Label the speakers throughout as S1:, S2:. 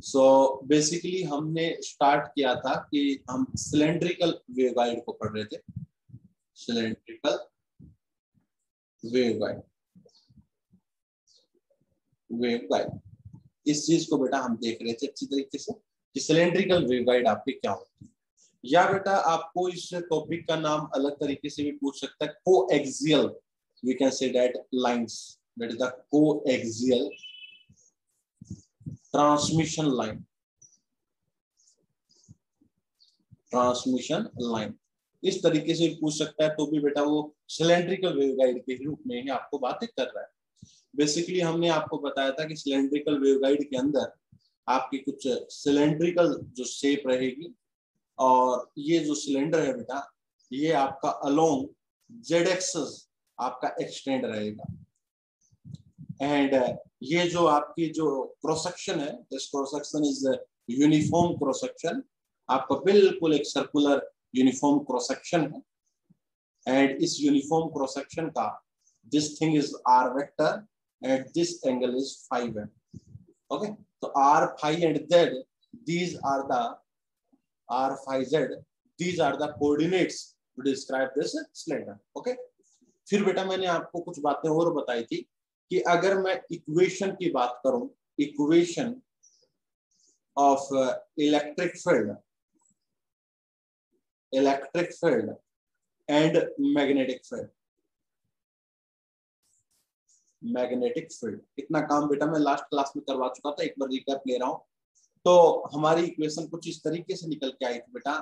S1: सो so, basically हमने start किया था कि हम सिलेंड्रिकल वेवगाइड को पढ़ रहे थे। सिलेंड्रिकल वेवगाइड वेवगाइड इस चीज़ को बेटा हम देख रहे थे अच्छी तरीके से कि सिलेंड्रिकल वेवगाइड आपके क्या होती है। या बेटा आपको इस टॉपिक का नाम अलग तरीके से भी पूछ सकता है। Coaxial we can say that lines that is the coaxial transmission line transmission line इस तरीके से पूछ सकता है तो भी बेटा वो सिलेंड्रिकल वेवगाइड के रूप में ही आपको बातें कर रहा है। बेसिकली हमने आपको बताया था कि सिलेंड्रिकल वेवगाइड के अंदर आपकी कुछ सिलेंड्रिकल जो शेप रहेगी और ये जो सिलेंडर है बेटा, ये आपका अलोंग जेड एक्सेस आपका एक्सटेंड रहेगा। एंड ये जो आपकी जो क्रोसेक्शन है this cross section is uniform cross section आपका बिल्कुल एक सर्कुलर यूनिफॉर्म क्रोसेक्शन है। एंड इस यूनिफॉर्म क्रोसेक्शन का this thing is R vector and this angle is phi M okay तो R phi and Z these are the r phi z, these are the coordinates to describe this cylinder. Okay? फिर बेटा मैंने आपको कुछ बातें और बताई थी। कि अगर मैं इक्वेशन की बात करूँ equation of electric field electric field and magnetic field magnetic field इतना काम बेटा मैं लास्ट क्लास में करवा चुका था, एक बार रिकैप ले रहा हूँ। तो हमारी इक्वेशन कुछ इस तरीके से निकल के आई थी बेटा।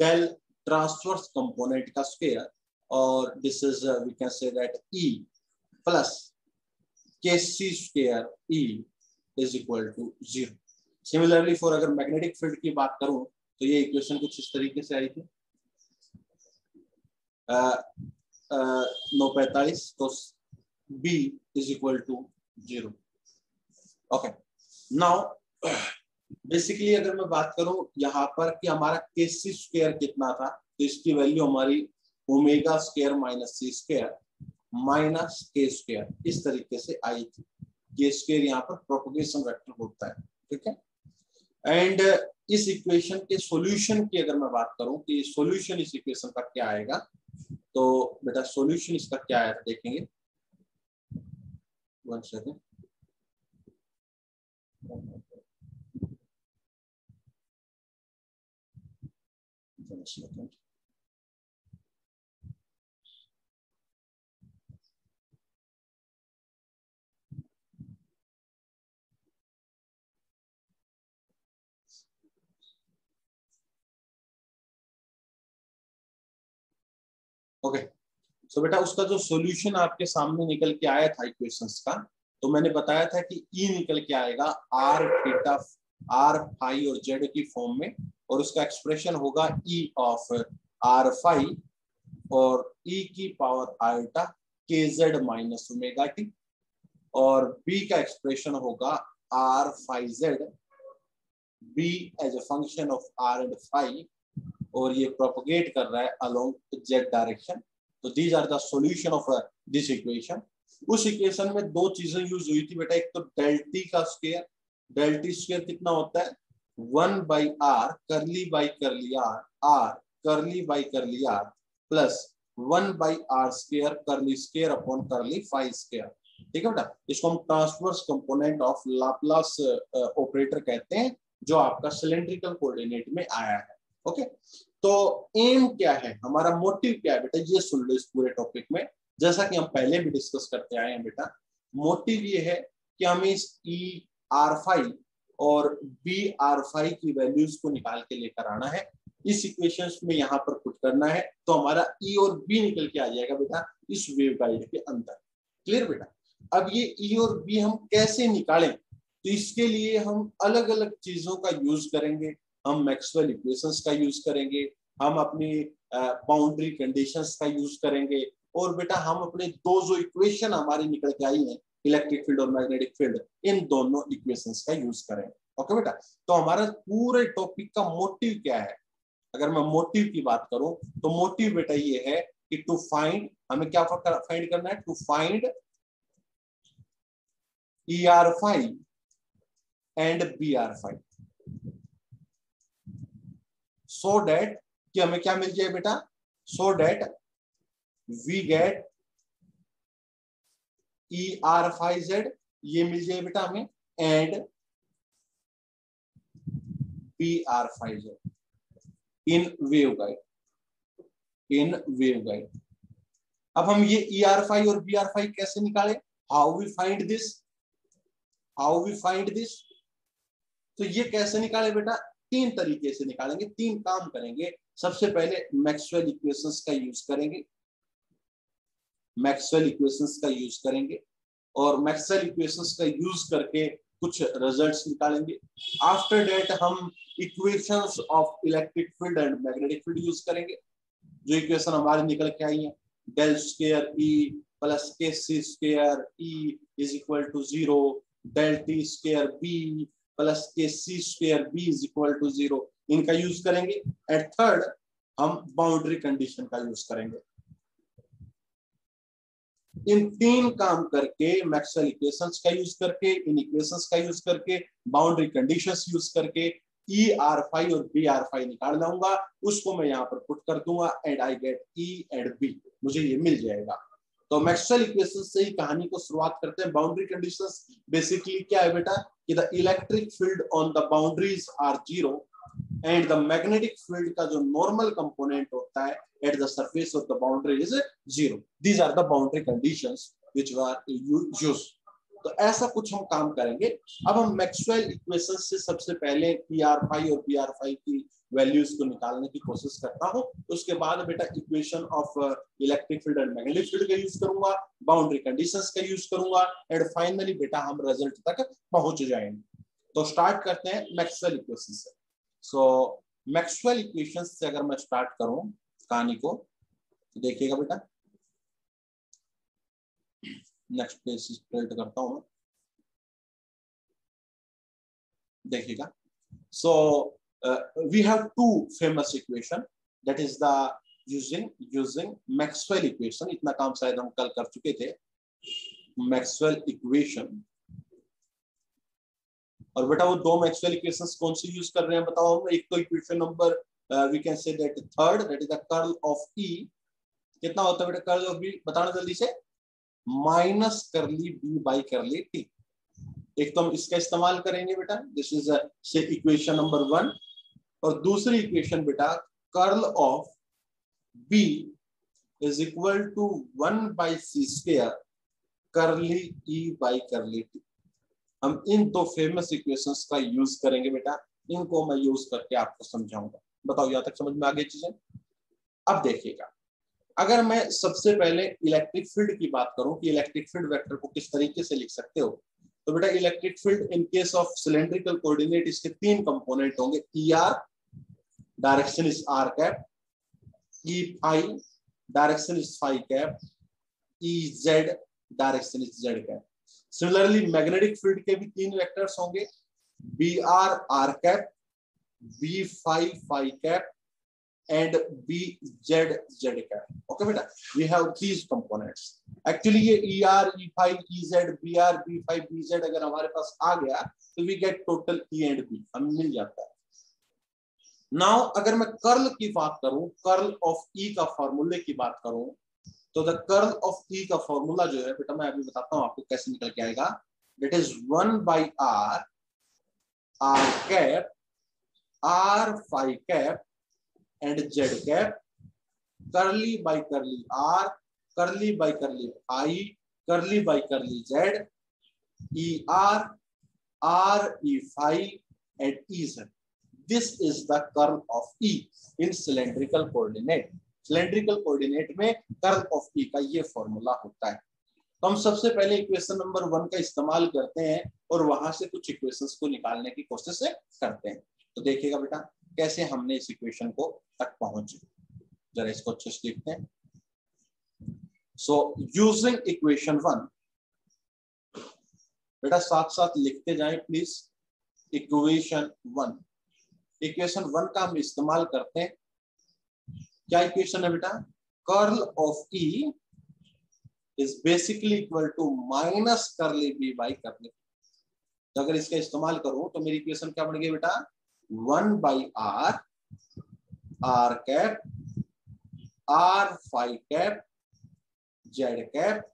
S1: डेल ट्रांसवर्स कंपोनेंट का स्क्वायर और this is we can say that E plus K for अगर मैग्नेटिक फ़ील्ड की बात करूँ तो ये इक्वेशन कुछ इस तरीके से आई थी। नौ पैतालीस तो B is equal to zero okay now basically अगर मैं बात करूँ यहाँ पर कि हमारा के सी स्क्र कितना था तो इसकी वैल्यू हमारी omega square minus C square minus K square इस तरीके से आई थी। के स्क्र यहाँ पर प्रोपोगेशन वेक्टर होता है, ठीक है? एंड इस इक्वेशन के सॉल्यूशन की अगर मैं बात करूँ कि सॉल्यूशन इस इक्वेशन का क्या आएगा तो बेटा सॉल्यूशन इसका क्या है, देखेंगे। One second second. Okay so बेटा, उसका जो सॉल्यूशन आपके सामने निकल के आया था इक्वेशंस का तो मैंने बताया था कि ई e निकल के आएगा आर थीटा आर फाई और जेड की फॉर्म में, और उसका एक्सप्रेशन होगा ई ऑफ़ आर फाइव और ई e की power iota K Z minus omega T और बी का एक्सप्रेशन होगा R phi Z B as a function of R and phi और ये प्रोपोगेट कर रहा है अलोंग जेड डायरेक्शन तो these are the solution of this equation उस इक्वेशन में दो चीज़ें यूज़ हुई थी बेटा। एक तो डेल्टी का स्केयर डेल्टी स्केयर कितना होता है? One by R curly by curly R R curly by curly R plus one by R square curly square upon curly phi square ठीक है बेटा? इसको हम transverse component of Laplace operator कहते हैं, जो आपका सिलेंड्रिकल कोऑर्डिनेट में आया है। ओके तो एम क्या है? हमारा मोटिव क्या है बेटा? ये सुन लो इस पूरे टॉपिक में। जैसा कि हम पहले भी डिस्कस करते आए हैं बेटा मोटिव ये है कि हमें इस ई आर फाइव और बी आर फाइव की वैल्यूज़ को निकाल के लेकर आना है। इस इक्वेशन में यहाँ पर पुट करना है तो हमारा ई e और बी निकल के आ जाएगा बेटा इस वेव गाइड के अंदर। क्लियर बेटा? अब ये ई e और बी हम कैसे निकालें? तो इसके लिए हम अलग अलग चीज़ों का यूज़ करेंगे। हम मैक्सवेल इक्वेशंस का यूज़ करेंगे, हम अपनी बाउंड्री कंडीशंस का यूज़ करेंगे। और बेटा हम अपने दो जो इक्वेशन हमारी निकल के आई है इलेक्ट्रिक फ़ील्ड और मैग्नेटिक फ़ील्ड इन दोनों इक्वेशंस का यूज़ करेंगे ओके बेटा? तो हमारा पूरे टॉपिक का मोटिव क्या है? अगर मैं मोटिव की बात करूँ तो मोटिव बेटा ये है कि टू फाइंड हमें क्या फाइंड करना है? To find E R phi and B R phi so that कि हमें क्या मिल जाए बेटा? So that we get E R phi Z ये मिल जाए बेटा हमें and B R phi Z in waveguide in waveguide अब हम ये ई आर फाइव और बी आर फाइव कैसे निकाले? How we find this how we find this तो ये कैसे निकाले बेटा? तीन तरीके से निकालेंगे, तीन काम करेंगे। सबसे पहले मैक्सवेल इक्वेशंस का यूज़ करेंगे। मैक्सवेल इक्वेशंस का यूज़ करेंगे और मैक्सवेल इक्वेशंस का यूज़ करके कुछ रिजल्ट्स निकालेंगे। आफ्टर डेट हम equations of electric field and magnetic field use करेंगे। जो इक्वेशन हमारे निकल के आई है del square E plus K C square E is equal to zero del T square B plus K C square B is equal to zero, इनका use करेंगे। And third, हम बाउंड्री कंडीशन का use करेंगे। इन तीन काम करके, Maxwell equations का यूज़ करके, इन इक्वेशंस का यूज़ करके, बाउंड्री कंडीशंस यूज़ करके ई आर फाइव और बी आर फाइव निकाल लाऊँगा। उसको मैं यहाँ पर पुट कर दूँगा and I get E and B मुझे ये मिल जाएगा। तो मैक्सवेल इक्वेशन से ही कहानी को शुरुआत करते हैं। बाउंड्री कंडीशंस बेसिकली क्या है बेटा? कि the electric field on the boundaries are zero and the magnetic field का जो नॉर्मल कंपोनेंट होता है at the surface of the boundary is zero these are the boundary conditions which were used तो ऐसा कुछ हम काम करेंगे। अब हम मैक्सवेल इक्वेशन से सबसे पहले पी आर फाइव और पी आर फाइव की वैल्यूज़ को निकालने की कोशिश करता हूँ। उसके बाद बेटा equation of electric field and magnetic field का यूज़ करूँगा बाउंड्री कंडीशंस का यूज़ करूँगा एंड फाइनली बेटा हम रिज़ल्ट तक पहुँच जाएँगे। तो स्टार्ट करते हैं मैक्सवेल इक्वेशन से। सो मैक्सवेल इक्वेशन से अगर मैं स्टार्ट करूँ कहानी को तो देखिएगा बेटा। नेक्स्ट पेज स्प्रेड करता हूँ देखिएगा। So we have two famous equation that is the using using Maxwell equation इतना काम शायद हम कल कर चुके थे। मैक्सवेल इक्वेशन और बेटा वो दो मैक्सवेल इक्वेशंस कौन सी यूज़ कर रहे हैं बताओ हम? एक तो equation number we can say that third that is the curl of E कितना होता है बेटा कर्ल ऑफ़ बी बताना जल्दी से। Minus curly B by curly T एक तो हम इसका इस्तेमाल करेंगे बेटा। This is say equation number one और दूसरी इक्वेशन बेटा curl of B is equal to one by C square curly E by curly T हम इन दो फ़ेमस इक्वेशंस का यूज़ करेंगे बेटा। इनको मैं यूज़ करके आपको समझाऊँगा। बताओ, यहाँ तक समझ में आ गई चीज़ें? अब देखिएगा। अगर मैं सबसे पहले इलेक्ट्रिक फ़ील्ड की बात करूँ कि इलेक्ट्रिक फ़ील्ड वेक्टर को किस तरीके से लिख सकते हो तो बेटा electric field in case of cylindrical coordinate इसके तीन कंपोनेंट होंगे। E R direction is R cap E phi direction is phi cap E Z direction is Z cap similarly magnetic field के भी तीन वेक्टर्स होंगे। B R R cap B phi phi cap and bz z cap okay beta we have these components. Actually, ये er e5 ez br b5 bz अगर हमारे पास आ गया तो we get total e and b. हमें मिल जाता है। नाउ अगर मैं कर्ल की बात करूँ कर्ल ऑफ़ ई का फॉर्मूले की बात करूँ तो द कर्ल ऑफ़ ई का फॉर्मूला जो है, बेटा, मैं अभी बताता हूँ आपको कैसे निकल के आएगा। That is one by R R cap R phi cap and Z cap curly by curly R curly by curly I curly by curly Z E R R E phi and E Z this is the curl of E in cylindrical coordinate cylindrical coordinate में curl of E का ये formula होता है। तो हम सबसे पहले equation number one का इस्तेमाल करते हैं और वहाँ से कुछ इक्वेशंस को निकालने की कोशिश करते हैं। तो देखिएगा बेटा। कैसे हमने इस इक्वेशन को तक पहुँचे? जरा इसको अच्छे से देखते हैं। सो यूजिंग इक्वेशन वन बेटा साथ साथ लिखते जाएँ please equation one equation one का हम इस्तेमाल करते हैं। क्या इक्वेशन है बेटा? Curl of E is basically equal to minus curly B by curly अगर इसका इस्तेमाल करूँ तो मेरी इक्वेशन क्या बन गई बेटा? One by R R cap R phi cap Z cap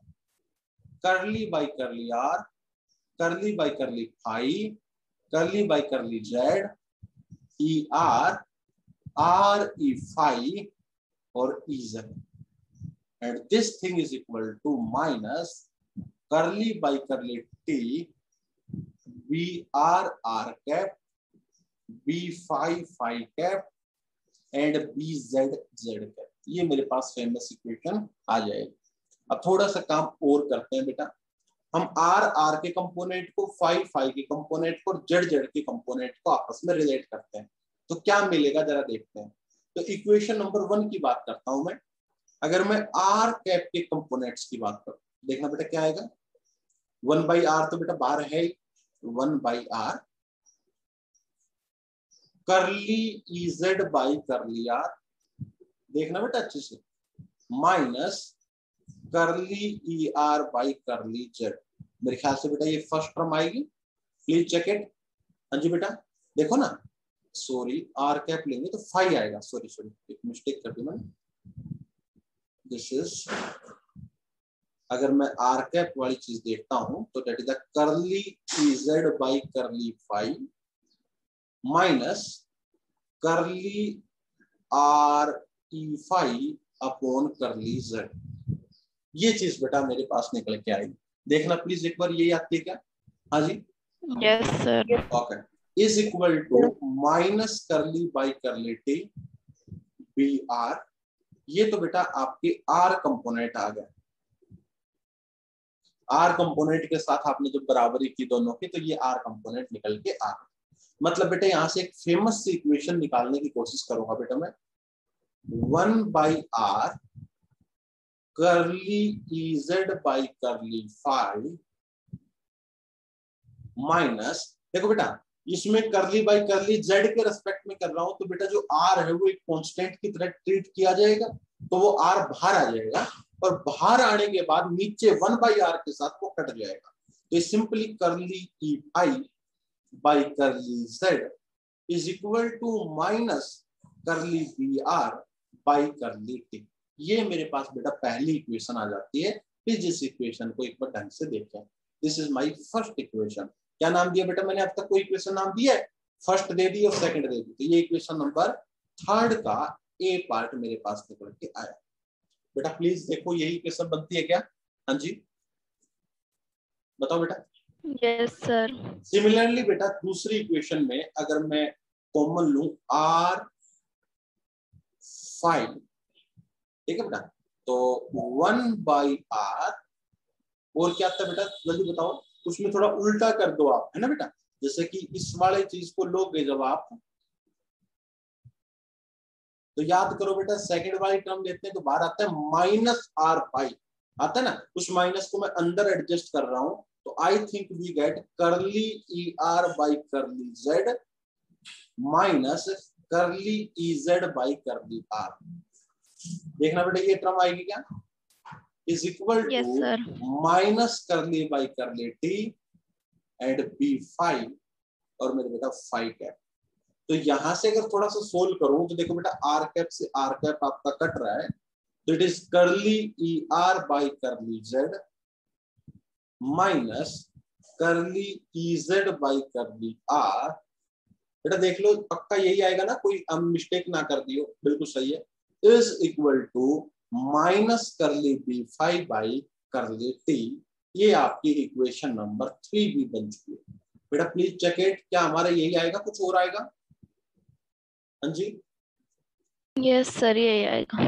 S1: curly by curly R curly by curly phi curly by curly Z E R R E phi और E Z this thing is equal to minus curly by curly t b r r cap phi phi cap and b z z cap. ये मेरे पास famous equation आ जाएगी। अब थोड़ा सा काम और करते हैं बेटा। हम आर आर के कंपोनेंट को फाइव फाइव के कंपोनेंट को जेड जेड के कंपोनेंट को आपस में रिलेट करते हैं। तो क्या मिलेगा? जरा देखते हैं। तो इक्वेशन नंबर वन की बात करता हूँ मैं। अगर मैं आर कैप के कंपोनेंट्स की बात करूँ, देखना बेटा क्या आएगा? वन बाई आर तो बेटा बाहर है ही। One by R curly E Z by curly R देखना बेटा अच्छे से। Minus curly E R by curly Z मेरे ख्याल से बेटा ये फ़र्स्ट टर्म आएगी। प्लीज़ चेक इट हाँ जी बेटा, देखो ना। सॉरी आर कैप लेंगे तो फाइव आएगा। सॉरी सॉरी एक मिस्टेक कर दी मैंने। दिस इज़ अगर मैं आर कैप वाली चीज़ देखता हूँ तो that is the curly E Z by curly phi minus curly R E phi upon curly Z ये चीज़ बेटा मेरे पास निकल के आएगी देखना प्लीज़ एक बार ये याद किए क्या? हाँ जी?
S2: Yes sir
S1: okay is equal to minus curly by curly T B R ये तो बेटा आपके आर कंपोनेंट आ गए आर कंपोनेंट के साथ आपने जब बराबरी की दोनों की तो ये आर कंपोनेंट निकल के आ गए मतलब बेटा यहाँ से एक फ़ेमस सी इक्वेशन निकालने की कोशिश करूँगा बेटा मैं। One by R curly E Z by curly phi minus देखो बेटा, इसमें करली बाई करली जेड के रेस्पेक्ट में कर रहा हूँ तो बेटा जो आर है वो एक कांस्टेंट की तरह ट्रीट किया जाएगा तो वो आर बाहर आ जाएगा, और बाहर आने के बाद नीचे वन बाई आर के साथ वो कट जाएगा। तो simply curly E I curly Z is equal to minus curly B R by curly T ये मेरे पास बेटा पहली इक्वेशन आ जाती है, फिर जिस इक्वेशन को एक बार ढंग से देखें। This is my first equation क्या नाम दिया बेटा मैंने? अब तक कोई इक्वेशन नाम दिया है? फ़र्स्ट दे दी और सेकंड दे दी। तो ये इक्वेशन नंबर थर्ड का ए पार्ट मेरे पास निकल के आया। बेटा प्लीज़ देखो, यही इक्वेशन बनती है क्या? हाँ जी। बताओ बेटा।
S2: यस सर
S1: सिमिलरली बेटा, दूसरी इक्वेशन में अगर मैं कॉमन लू आर फाइव ठीक है बेटा? तो वन बाई आर और क्या था बेटा? जल्दी बताओ। उसमें थोड़ा उल्टा कर दो आप, है ना बेटा? जैसे कि इस वाले चीज़ को लोगे जब आप तो याद करो बेटा सेकंड वाली टर्म लेते हैं तो बाहर आता है माइनस आर फाइव आता है ना? उस माइनस को मैं अंदर एडजस्ट कर रहा हूँ। तो I think we get curly E R by curly Z minus curly E Z by curly R देखना बेटा ये टर्म आएगी क्या? Is equal to minus curly by curly T and B phi और मेरे बेटा फाइव कैप तो यहाँ से अगर थोड़ा सा सोल्व करूँ तो देखो बेटा आर कैप से आर कैप आपका कट रहा है। तो it is curly E R by curly Z minus curly E Z by curly R बेटा देख लो पक्का यही आएगा ना कोई मिस्टेक ना कर दियो। बिल्कुल सही है। Is equal to minus curly B phi by curly T ये आपकी इक्वेशन नंबर थ्री भी बन चुकी है। बेटा प्लीज़ चेक इट क्या हमारा यही आएगा? कुछ और आएगा? हाँ जी?
S2: यस सर यही आएगा।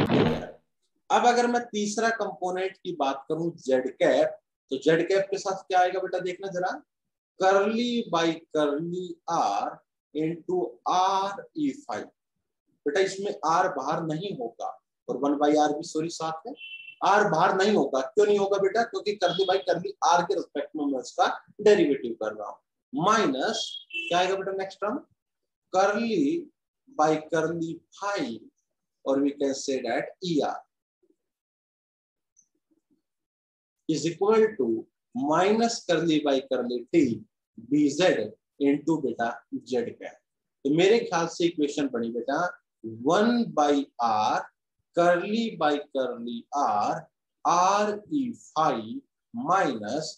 S1: अब अगर मैं तीसरा कंपोनेंट की बात करूँ जेड कैप तो जेड कैप के साथ क्या आएगा बेटा? देखना जरा। Curly by curly R into R E phi बेटा, इसमें आर बाहर नहीं होगा। और वन बाई आर भी सॉरी साथ है। आर बाहर नहीं होगा। क्यों नहीं होगा बेटा? क्योंकि करली बाई करली आर के रिस्पेक्ट में मैं उसका डेरिवेटिव कर रहा हूँ। माइनस क्या आएगा बेटा next term curly by curly phi और we can say that E R is equal to minus curly by curly t B Z into बेटा जेड कैप तो मेरे ख्याल से इक्वेशन बनी बेटा one by R curly by curly R R E phi minus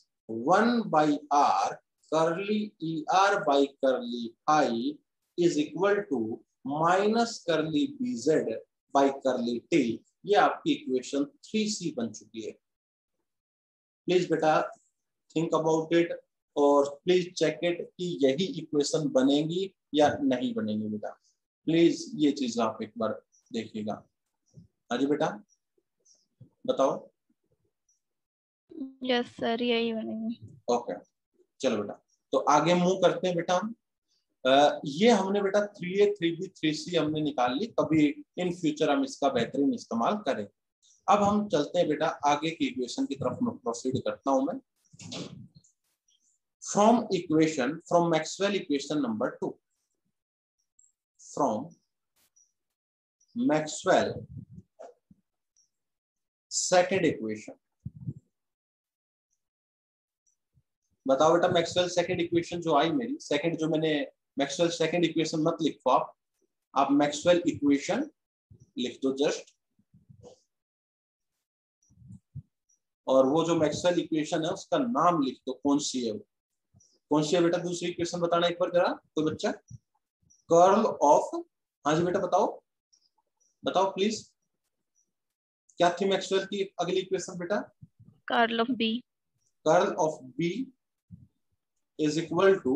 S1: one by R curly E R by curly phi is equal to minus curly B Z by curly T ये आपकी equation three C बन चुकी है। Please बेटा think about it और please check it कि यही equation बनेगी या नहीं बनेगी बेटा। प्लीज़ ये चीज़ आप एक बार देखिएगा। हाँ जी बेटा बताओ।
S2: यस सर यही बनेगी।
S1: ओके चलो बेटा। तो आगे मूव करते हैं बेटा हम। ये हमने बेटा three A three B three C हमने निकाल ली। कभी इन फ्यूचर हम इसका बेहतरीन इस्तेमाल करें। अब हम चलते हैं बेटा आगे की इक्वेशन की तरफ़ प्रोसीड करता हूँ मैं। From equation from Maxwell equation number two from Maxwell second equation बताओ बेटा मैक्सवेल सेकेंड इक्वेशन जो आई मेरी सेकेंड जो मैंने मैक्सवेल सेकेंड इक्वेशन मत लिखो आप आप मैक्सवेल इक्वेशन लिख दो जस्ट और वो जो मैक्सवेल इक्वेशन है उसका नाम लिख दो कौन सी है वो? कौन सी है बेटा? दूसरी इक्वेशन बताना एक बार जरा कोई बच्चा? कर्ल ऑफ़ हाँ जी बेटा बताओ। बताओ प्लीज़ क्या थी मैक्सवेल की अगली इक्वेशन बेटा?
S2: Curl of B
S1: curl of B is equal to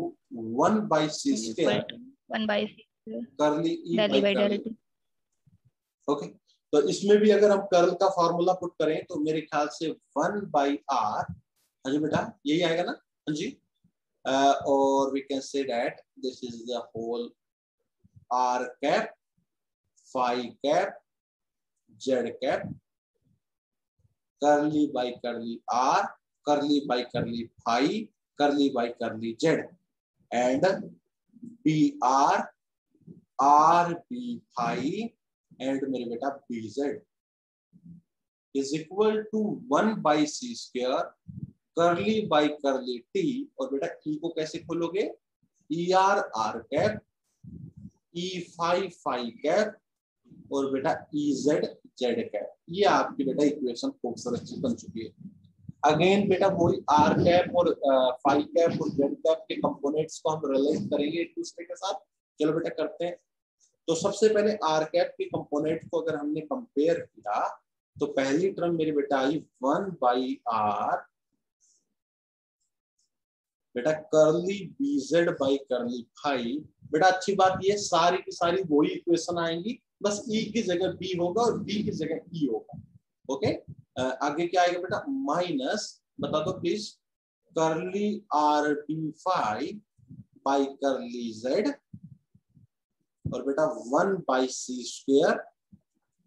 S1: 1 by c square.
S2: 1 by c
S1: curly e
S2: del
S1: by
S2: by
S1: curly
S2: del
S1: okay तो इसमें भी अगर हम कर्ल का फॉर्मूला पुट करें तो मेरे ख्याल से वन बाई आर हाँ जी बेटा, यही आएगा ना? हाँ जी। और we can say that this is the whole R cap phi cap Z cap curly by curly R curly by curly phi curly by curly Z and B R R B phi and मेरे बेटा B Z is equal to one by C square curly by curly T और बेटा E को कैसे खोलोगे? E R R cap E phi phi cap और बेटा E Z Z cap ये आपकी बेटा इक्वेशन खूबसूरत सी बन चुकी है। अगेन बेटा वही आर कैप और फाइव कैप और जेड कैप के कंपोनेंट्स को हम रियलाइज़ करेंगे एक दूसरे के साथ। चलो बेटा करते हैं। तो सबसे पहले आर कैप के कंपोनेंट को अगर हमने कंपेयर किया तो पहली टर्म मेरी बेटा आई वन बाई आर बेटा curly B Z by curly phi बेटा अच्छी बात ये सारी की सारी वही इक्वेशन आएँगी। बस ई की जगह बी होगा और बी की जगह ई होगा। ओके आगे क्या आएगा बेटा? माइनस बता दो please curly R B phi by curly Z और बेटा one by C square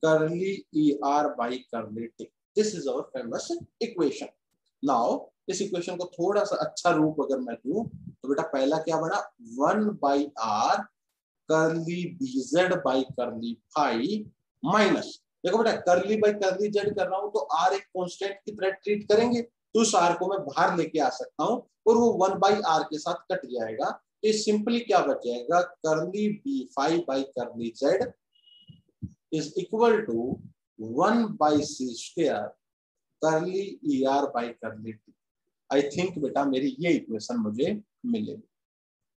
S1: curly E R by curly T this is our famous equation now इस इक्वेशन को थोड़ा सा अच्छा रूप अगर मैं दूँ तो बेटा पहला क्या बना? One by R curly B Z by curly phi minus. देखो बेटा करली बाई करली जेड कर रहा हूँ तो आर एक कांस्टेंट की तरह ट्रीट करेंगे। तो उस आर को मैं बाहर लेके आ सकता हूँ, और वो वन बाई आर के साथ कट जाएगा। तो सिंपली क्या बच जाएगा? Curly B phi by curly Z is equal to one by C square curly E R by curly T I think बेटा मेरी ये इक्वेशन मुझे मिलेगी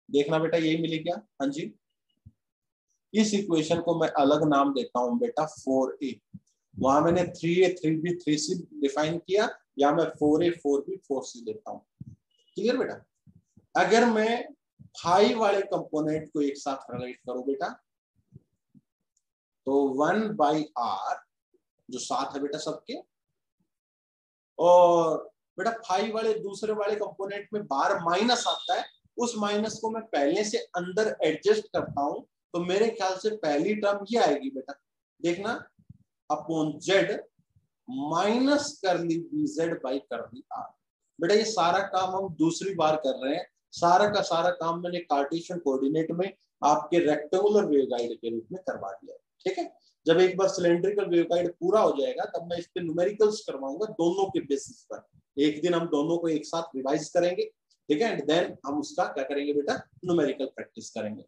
S1: देखना बेटा यही मिली क्या? हाँ जी। इस इक्वेशन को मैं अलग नाम देता हूँ बेटा फोर ए वहाँ मैंने three A three B three C define किया। या मैं four A four B four C देता हूँ। क्लियर बेटा? अगर मैं फाइव वाले कंपोनेंट को एक साथ रिलेट करो बेटा। तो वन बाई आर, जो सात है बेटा सबके, और बेटा फाइव वाले दूसरे वाले कंपोनेंट में बार माइनस आता है, उस माइनस को मैं पहले से अंदर एडजस्ट करता हूँ तो मेरे ख्याल से पहली टर्म ये आएगी बेटा। देखना, upon Z minus curly B Z by curly are. बेटा ये सारा काम हम दूसरी बार कर रहे हैं सारा का सारा काम मैंने कार्टेशियन कोऑर्डिनेट में आपके रेक्टेंगुलर वेवगाइड के रूप में करवा दिया ठीक है? जब एक बार सिलेंड्रिकल वेवगाइड पूरा हो जाएगा, तब मैं इस पे न्यूमेरिकल्स करवाऊँगा दोनों के बेसिस पर। एक दिन हम दोनों को एक साथ रिवाइज करेंगे, ठीक है? एंड देन हम उसका क्या करेंगे बेटा? न्यूमेरिकल प्रैक्टिस करेंगे।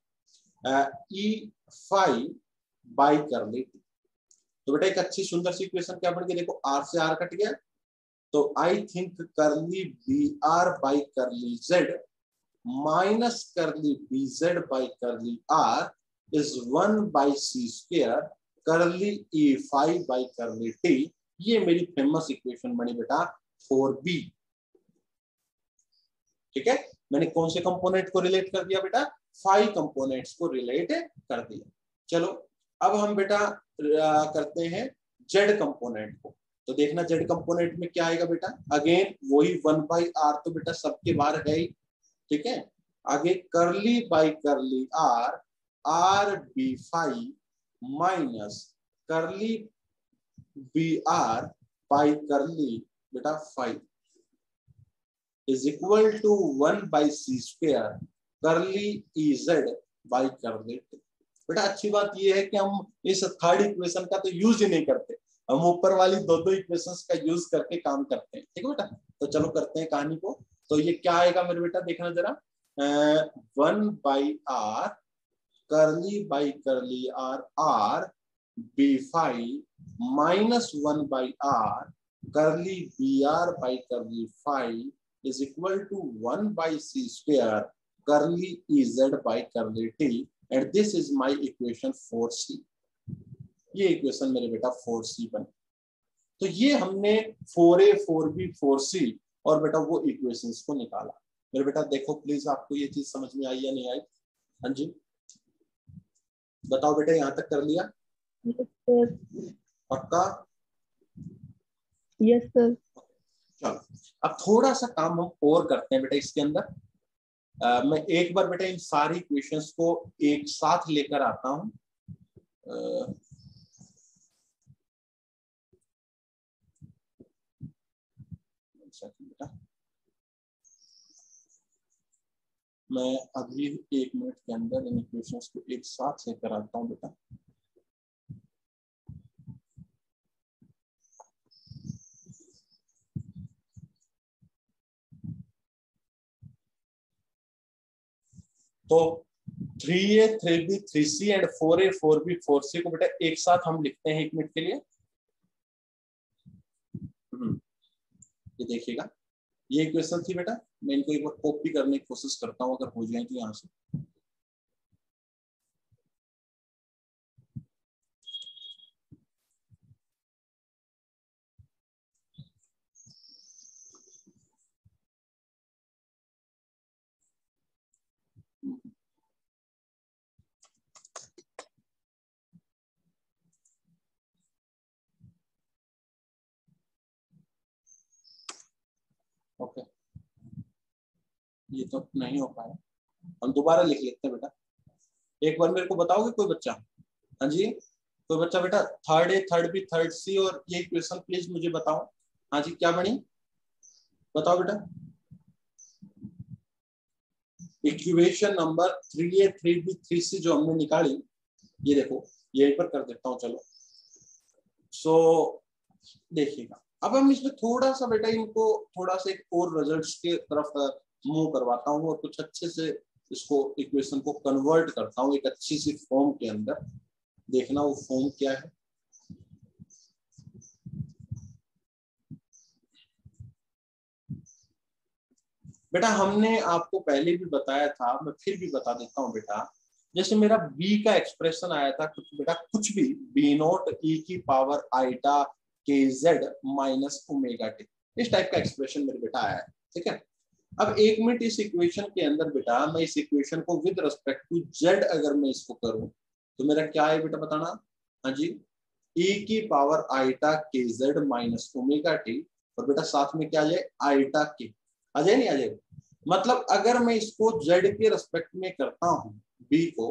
S1: ई फाइव बाई कर ली। तो बेटा एक अच्छी सुंदर सी इक्वेशन क्या बन गई? देखो आर से आर कट गया। तो I think curly B R by curly Z minus curly B Z by curly R is one by C square curly E phi by curly T ये मेरी फ़ेमस इक्वेशन बनी बेटा four B ठीक है? मैंने कौन से कंपोनेंट को रिलेट कर दिया बेटा? फाइव कंपोनेंट्स को रिलेट कर दिया। चलो, अब हम बेटा करते हैं जेड कंपोनेंट को। तो देखना जेड कंपोनेंट में क्या आएगा बेटा? अगेन वही वन बाई आर तो बेटा सबके बाहर है ही। ठीक है? आगे curly by curly R R B phi minus curly B R by curly बेटा phi is equal to one by C square curly Z by curly बेटा अच्छी बात यह है कि हम इस थर्ड इक्वेशन का तो यूज़ ही नहीं करते। हम ऊपर वाली दो दो इक्वेशंस का यूज़ करके काम करते हैं। ठीक है बेटा? तो चलो करते हैं कहानी को। तो ये क्या आएगा मेरे बेटा? देखना जरा। One by R curly by curly R R B phi minus one by R curly B R by curly phi is equal to one by C square curly Z by curly T and this is my equation four C ये equation मेरे बेटा four सी बनी। तो ये हमने four A four B four C और बेटा वो इक्वेशंस को निकाला। मेरे बेटा देखो प्लीज़ आपको ये चीज़ समझ में आई या नहीं आई? हाँ जी। बताओ बेटा यहाँ तक कर लिया? पक्का?
S2: यस सर
S1: चलो। अब थोड़ा सा काम हम और करते हैं बेटा इसके अंदर। मैं एक बार बेटा इन सारी क्वेश्चंस को एक साथ लेकर आता हूँ। बेटा मैं अभी एक मिनट के अंदर इन इक्वेशंस को एक साथ लेकर आता हूँ बेटा। तो three A three B three C and four A four B four C को बेटा एक साथ हम लिखते हैं एक मिनट के लिए। ये देखिएगा। ये इक्वेशन थी बेटा। मैं इनको एक बार कॉपी करने की कोशिश करता हूँ, अगर हो जाए तो यहाँ से ओके ये तो नहीं हो पाया। हम दोबारा लिख लेते हैं बेटा। एक बार मेरे को बताओगे कोई बच्चा? हाँ जी? कोई बच्चा बेटा? Third A third B third C और ये क्वेश्चन प्लीज़ मुझे बताओ। हाँ जी क्या बनी? बताओ बेटा। Equation number three A three B three C जो हमने निकाली ये देखो यहीं पर कर देता हूँ चलो। सो so, देखिएगा। अब हम इसमें थोड़ा सा बेटा इनको थोड़ा सा एक और रिजल्ट्स के तरफ़ मूव करवाता हूँ और कुछ अच्छे से इसको इक्वेशन को कन्वर्ट करता हूँ एक अच्छी सी फॉर्म के अंदर। देखना वो फॉर्म क्या है। बेटा, हमने आपको पहले भी बताया था, मैं फिर भी बता देता हूँ बेटा। जैसे मेरा b का एक्सप्रेशन आया था, कुछ बेटा, कुछ भी, b नॉट e की power iota K Z minus omega T इस टाइप का एक्सप्रेशन मेरे बेटा आया है, ठीक है? अब एक मिनट इस इक्वेशन के अंदर बेटा, मैं इस इक्वेशन को विद रेस्पेक्ट टू जेड अगर मैं इसको करूँ तो मेरा क्या है बेटा बताना? हाँ जी e की power iota K Z minus omega T और बेटा साथ में क्या आ जाए? आइटा के आ जाए नहीं आ जाए? मतलब अगर मैं इसको जेड के रेस्पेक्ट में करता हूँ बी को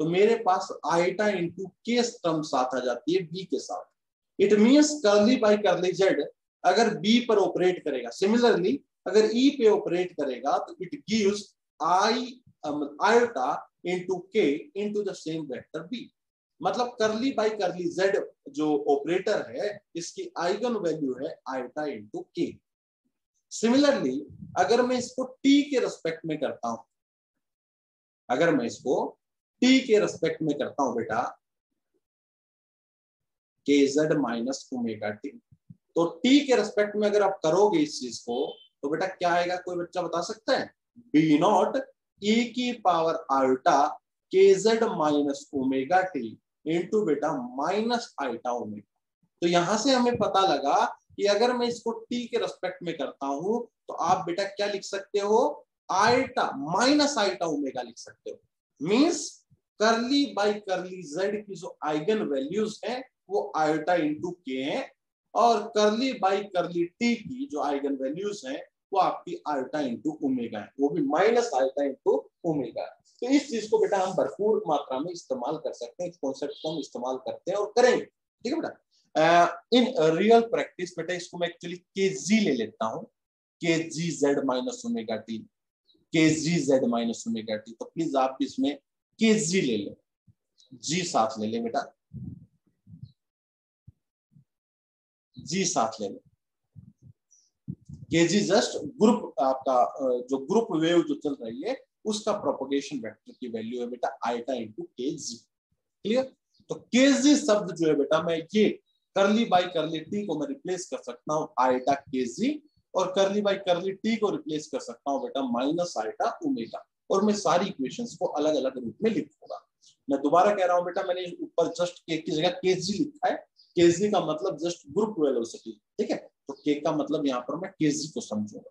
S1: तो मेरे पास आइटा इंटू के टर्म साथ आ जाती है बी के साथ। It means curly by curly Z अगर बी पर ऑपरेट करेगा। सिमिलरली अगर ई e पे ऑपरेट करेगा तो it gives I iota into K into the same vector B मतलब करली बाई करली जेड जो ऑपरेटर है, इसकी आइगन वैल्यू है आयोटा इंटू के सिमिलरली अगर मैं इसको टी के रेस्पेक्ट में करता हूँ, अगर मैं इसको टी के रेस्पेक्ट में करता हूँ बेटा K Z minus omega T तो टी के रेस्पेक्ट में अगर आप करोगे इस चीज़ को तो बेटा क्या आएगा? कोई बच्चा बता सकता है? बी नॉट ई की power iota K Z minus omega T into बेटा माइनस आइटा ओमेगा तो यहाँ से हमें पता लगा कि अगर मैं इसको टी के रेस्पेक्ट में करता हूँ तो आप बेटा क्या लिख सकते हो? आइटा माइनस आइटा ओमेगा लिख सकते हो। Means curly by curly Z की जो आइगन वैल्यूज़ है, वो आयोटा इंटू के है और करली बाई करली टी की जो आइगन वैल्यूज़ है वो आपकी आल्टा इंटू ओमेगा है, वो भी माइनस आल्टा इंटू ओमेगा है। तो इस चीज़ को बेटा हम भरपूर मात्रा में इस्तेमाल कर सकते हैं, इस कॉन्सेप्ट को हम इस्तेमाल करते हैं और करेंगे। ठीक है बेटा? इन रियल प्रैक्टिस बेटा इसको मैं एक्चुअली के जी ले लेता हूँ। K G Z minus omega T K G Z minus omega T तो प्लीज़ आप इसमें के जी ले लें। जी साथ ले लें बेटा। जी साथ ले लें। के जी जस्ट ग्रुप, आपका जो ग्रुप वेव जो चल रही है, उसका प्रोपोगेशन वेक्टर की वैल्यू है बेटा आइटा इंटू के जी क्लियर तो के जी शब्द जो है बेटा, मैं ये करली बाई करली टी को मैं रिप्लेस कर सकता हूँ आइटा के जी और करली बाई करली टी को रिप्लेस कर सकता हूँ बेटा माइनस आइटा ओमेगा और मैं सारी इक्वेशंस को अलग अलग रूप में लिखूँगा। मैं दोबारा कह रहा हूँ बेटा, मैंने ऊपर जस्ट के की जगह के जी लिखा है। के जी का मतलब जस्ट ग्रुप वेलोसिटी ठीक है? तो के का मतलब यहाँ पर मैं के जी को समझूँगा।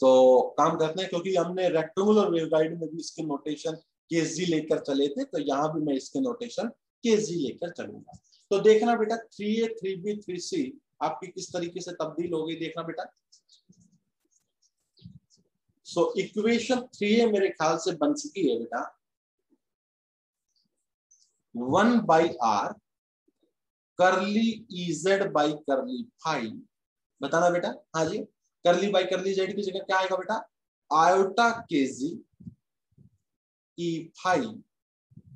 S1: तो काम करते हैं, क्योंकि हमने रेक्टेंगुलर वेवगाइड में भी इसके नोटेशन के जी लेकर चले थे तो यहाँ भी मैं इसके नोटेशन के जी लेकर चलूँगा। तो देखना बेटा three A three B three C आपकी किस तरीके से तब्दील हो गई देखना बेटा। सो इक्वेशन थ्री ए मेरे ख्याल से बन चुकी है बेटा। One by R curly E Z by curly phi बताना बेटा। हाँ जी। करली बाई करली जेड की जगह क्या आएगा बेटा? Iota K G E phi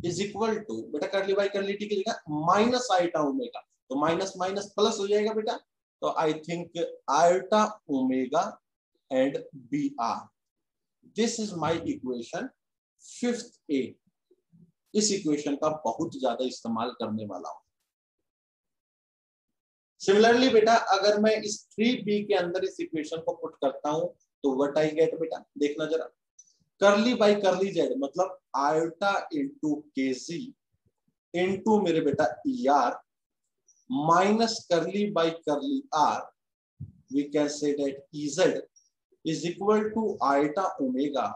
S1: is equal to बेटा करली बाई करली टी की जगह माइनस आयोटा ओमेगा तो माइनस माइनस प्लस हो जाएगा बेटा। तो I think iota omega and B R this is my equation fifth A इस equation का बहुत ज़्यादा इस्तेमाल करने वाला हूँ। सिमिलरली बेटा, अगर मैं इस थ्री बी के अंदर इस इक्वेशन को पुट करता हूँ तो वट आई गेट बेटा, देखना जरा। करली बाई करली जेड मतलब iota into K G into मेरे बेटा E R minus curly by curly R we can say that E Z is equal to iota omega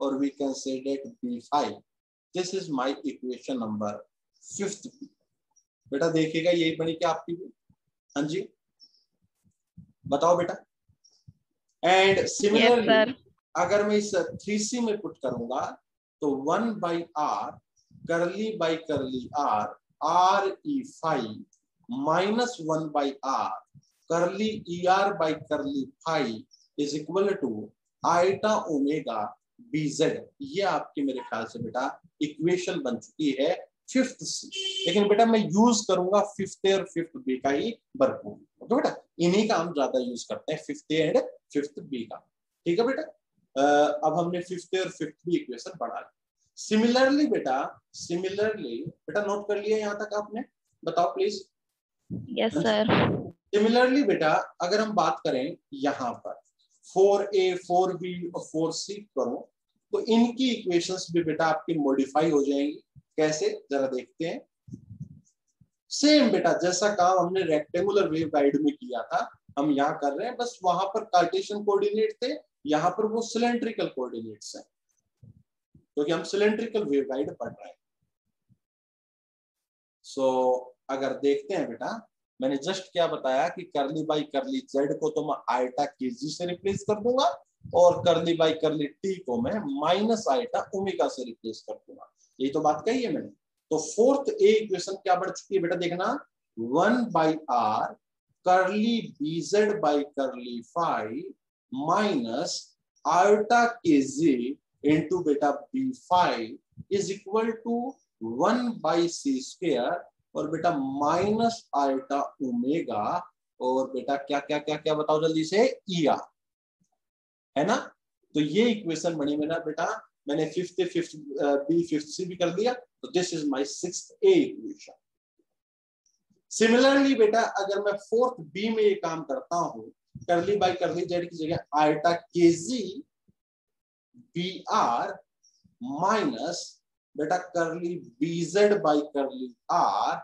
S1: और we can say that B phi this is my equation number fifth बेटा, देखिएगा, यही बनी क्या आपकी भी हाँ जी। बताओ बेटा। एंड सिमिलरली अगर मैं इस थ्री सी में पुट करूँगा तो one by R curly by curly R R E phi minus one by R curly E R by curly phi is equal to iota omega B Z ये आपके मेरे ख्याल से बेटा इक्वेशन बन चुकी है। Fifth C. लेकिन बेटा मैं यूज़ करूँगा फिफ्थ और फिफ्थ बी का ही भरपूर तो बेटा? इन्हीं का हम ज़्यादा यूज़ करते हैं फिफ्थ एंड फिफ्थ बी का। ठीक है बेटा? अब हमने फिफ्थ और फिफ्थ बी इक्वेशन पढ़ा ली सिमिलरली बेटा सिमिलरली बेटा नोट कर लिया यहाँ तक आपने? बताओ प्लीज़
S2: यस सर
S1: सिमिलरली बेटा अगर हम बात करें यहाँ पर फोर ए फोर बी और फोर सी करो तो इनकी इक्वेशंस भी बेटा आपकी मॉडिफाई हो जाएँगी। कैसे? जरा देखते हैं। सेम बेटा जैसा काम हमने रेक्टेंगुलर वेव गाइड में किया था हम यहाँ कर रहे हैं बस वहाँ पर कार्टेशियन कोऑर्डिनेट थे यहाँ पर वो सिलेंड्रिकल कोऑर्डिनेट्स हैं। क्योंकि हम सिलेंड्रिकल वेव गाइड पढ़ रहे हैं। सो so, अगर देखते हैं बेटा मैंने जस्ट क्या बताया कि करली बाई करली जेड को तो मैं आयटा के जी से रिप्लेस कर दूँगा और करली बाई करली टी को मैं माइनस आयटा ओमेगा से रिप्लेस कर दूँगा। यही तो बात कही है मैंने। तो फोर्थ ए इक्वेशन क्या बढ़ चुकी है बेटा देखना? One by R curly B Z by curly phi minus iota K G into बेटा B phi is equal to one by C square और बेटा माइनस आयोटा ओमेगा और बेटा क्या क्या क्या क्या बताओ जल्दी से? ई आर है ना? तो ये इक्वेशन बनी मेरा बेटा मैंने fifth fifth B fifth C भी कर दिया तो this is my six A equation similarly बेटा, अगर मैं फोर्थ बी में ये काम करता हूँ करली बाई करली जेड की जगह eta K ji B are minus बेटा curly B Z by curly R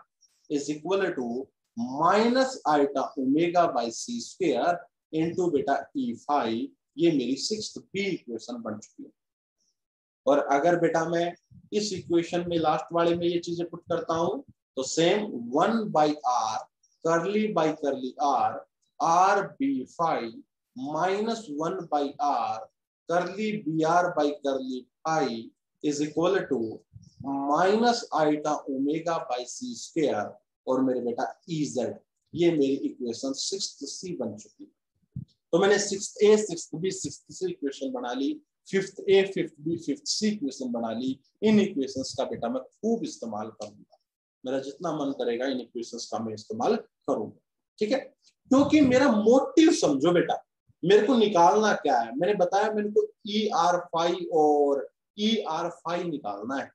S1: is equal to minus iota omega by C square into बेटा ई e फाइव ये मेरी सिक्स बी इक्वेशन बन चुकी है। और अगर बेटा मैं इस इक्वेशन में लास्ट वाले में ये चीज़ें पुट करता हूँ तो same one by R curly by curly R R B phi minus one by R curly B R by curly phi is equal to minus iota omega by C square और मेरे बेटा E Z ये मेरी equation six C बन चुकी है। तो मैंने six A six B six C equation बना ली। Fifth A fifth B fifth C equation बना ली। इन इक्वेशंस का बेटा मैं खूब इस्तेमाल करूँगा। मेरा जितना मन करेगा, इन इक्वेशंस का मैं इस्तेमाल करूँगा। ठीक है? क्योंकि मेरा मोटिव समझो बेटा। मेरे को निकालना क्या है? मैंने बताया मेरे को ई आर फाइव और ई आर फाइव निकालना है।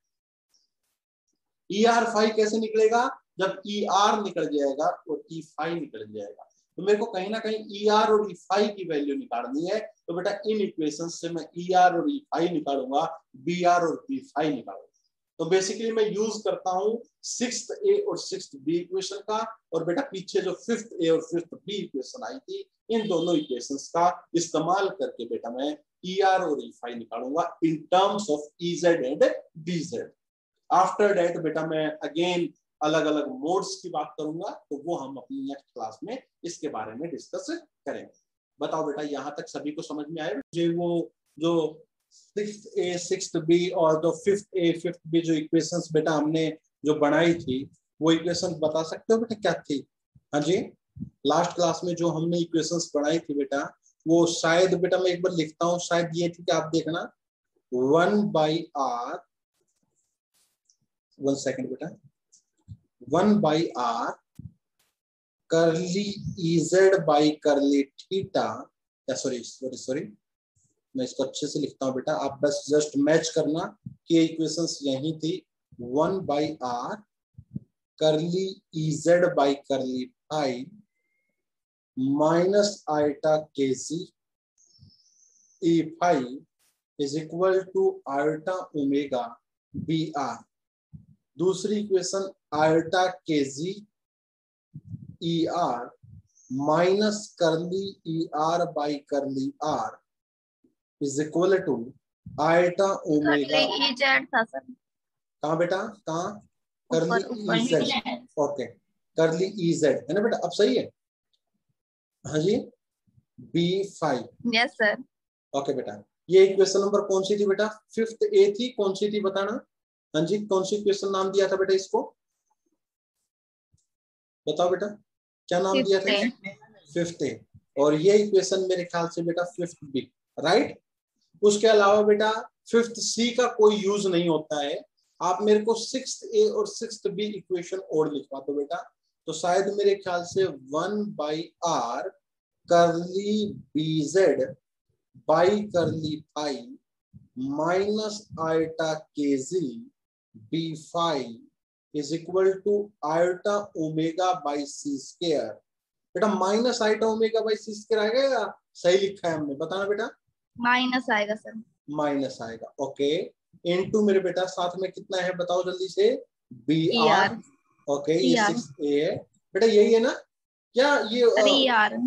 S1: ई आर फाइव कैसे निकलेगा? जब ई e आर निकल जाएगा और ई फाइव निकल जाएगा। तो मेरे को कहीं ना कहीं ई e आर और ई फाइव की वैल्यू निकालनी है। तो बेटा, इन इक्वेशन से मैं ई आर और ई निकालूँगा बी आर और बी निकालूँगा। तो बेसिकली मैं यूज़ करता हूँ सिक्स ए और सिक्स बी इक्वेशन का, और बेटा पीछे जो फिफ्थ ए और फिफ्थ बी इक्वेशन आई थी, इन दोनों इक्वेशन का इस्तेमाल करके बेटा मैं ई आर और E phi निकालूँगा in terms of E Z and D Z after that बेटा मैं अगेन अलग अलग मोड्स की बात करूँगा तो वो हम अपनी नेक्स्ट क्लास में इसके बारे में डिस्कस करेंगे। बताओ बेटा, यहाँ तक सभी को समझ में आए मुझे वो, जो सिक्स ए सिक्स बी और जो फिफ्थ ए फिफ्थ बी जो इक्वेशंस बेटा हमने जो बनाई थी, वो इक्वेशन बता सकते हो बेटा क्या थी? हाँ जी? लास्ट क्लास में जो हमने इक्वेशंस बनाई थी बेटा, वो शायद बेटा मैं एक बार लिखता हूँ, शायद ये थी कि आप देखना। One by r one second बेटा। One by r curly E z by curly theta या सॉरी सॉरी सॉरी मैं इसको अच्छे से लिखता हूँ बेटा, आप बस जस्ट मैच करना कि इक्वेशंस यही थी। One by r curly E z by curly phi minus iota k c E phi is equal to iota omega B r दूसरी equation iota k g E r minus curly E r by curly r is equal to iota omega कहा बेटा? कहा? Curly E z okay curly E z है ना बेटा? अब सही है? हाँ जी? B phi
S2: yes sir
S1: okay बेटा। ये इक्वेशन नंबर कौन सी थी बेटा? फिफ्थ ए थी? कौन सी थी बताना? हाँ जी कौन सी क्वेश्चन नाम दिया था बेटा इसको? बताओ बेटा क्या नाम दिया था फिफ्थ ए और ये इक्वेशन मेरे ख्याल से बेटा फिफ्थ बी राइट उसके अलावा बेटा फिफ्थ सी का कोई यूज़ नहीं होता है। आप मेरे को सिक्स ए और सिक्स बी इक्वेशन और लिखवा दो बेटा। तो शायद मेरे ख्याल से one by r curly B z by curly phi minus iota k g B phi is equal to iota omega by c square. बेटा minus iota omega by c square आएगा या सही लिखा है हमने? बताना बेटा।
S2: माइनस आएगा सर
S1: माइनस आएगा। ओके इनटू मेरे बेटा साथ में कितना है बताओ जल्दी से। बी आर ओके ये सिक्स ए है। बेटा यही है ना? क्या ये
S2: E r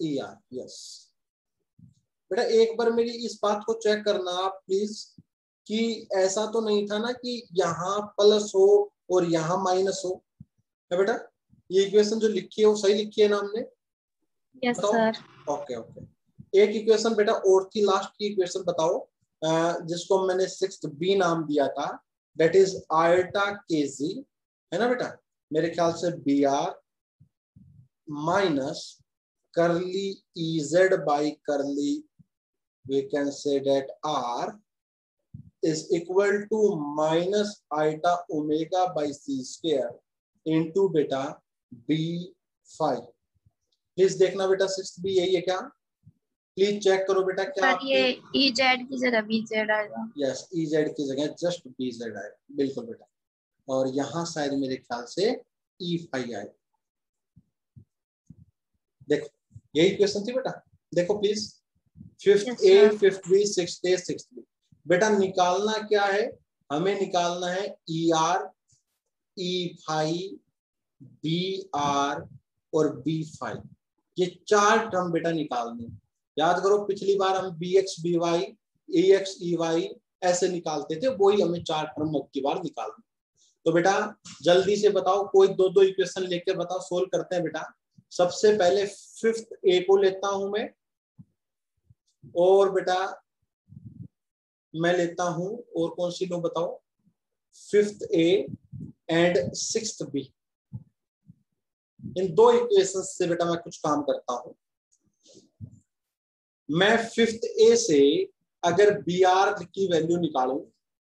S1: E r yes बेटा एक बार मेरी इस बात को चेक करना आप प्लीज़ कि ऐसा तो नहीं था ना कि यहाँ प्लस हो और यहाँ माइनस हो। है बेटा? ये इक्वेशन जो लिखी है वो सही लिखी है ना हमने?
S2: यस सर
S1: ओके ओके एक इक्वेशन बेटा और थी लास्ट की इक्वेशन बताओ। जिसको मैंने सिक्स बी नाम दिया था दैट इज़ आयटा के जी है ना बेटा? मेरे ख्याल से B r minus curly E z by curly we can say that r is equal to minus iota omega by c square into beta b phi please देखना बेटा six भी यही है क्या? प्लीज़ चेक करो बेटा क्या
S2: ये ई जेड की जगह बी जेड आएगा।
S1: यस ई जेड की जगह जस्ट बी जेड आएगा बिल्कुल बेटा। और यहाँ शायद मेरे ख्याल से ई e फाइव आए। देखो यही क्वेश्चन थी बेटा। देखो please fifth a fifth b six a six b बेटा निकालना क्या है? हमें निकालना है E r E phi B r और बी फाइव ये चार टर्म बेटा निकालने याद करो, पिछली बार हम B x B y a x E y ऐसे निकालते थे, वही हमें चार टर्म की बार निकालने तो बेटा, जल्दी से बताओ, कोई दो दो इक्वेशन लेकर बताओ सोल्व करते हैं बेटा। सबसे पहले फिफ्थ ए को लेता हूँ मैं। और बेटा मैं लेता हूँ, और कौन सी लो बताओ? Fifth a and six b इन दो इक्वेशन से बेटा मैं कुछ काम करता हूँ। मैं फिफ्थ ए से अगर बी आर की वैल्यू निकालू,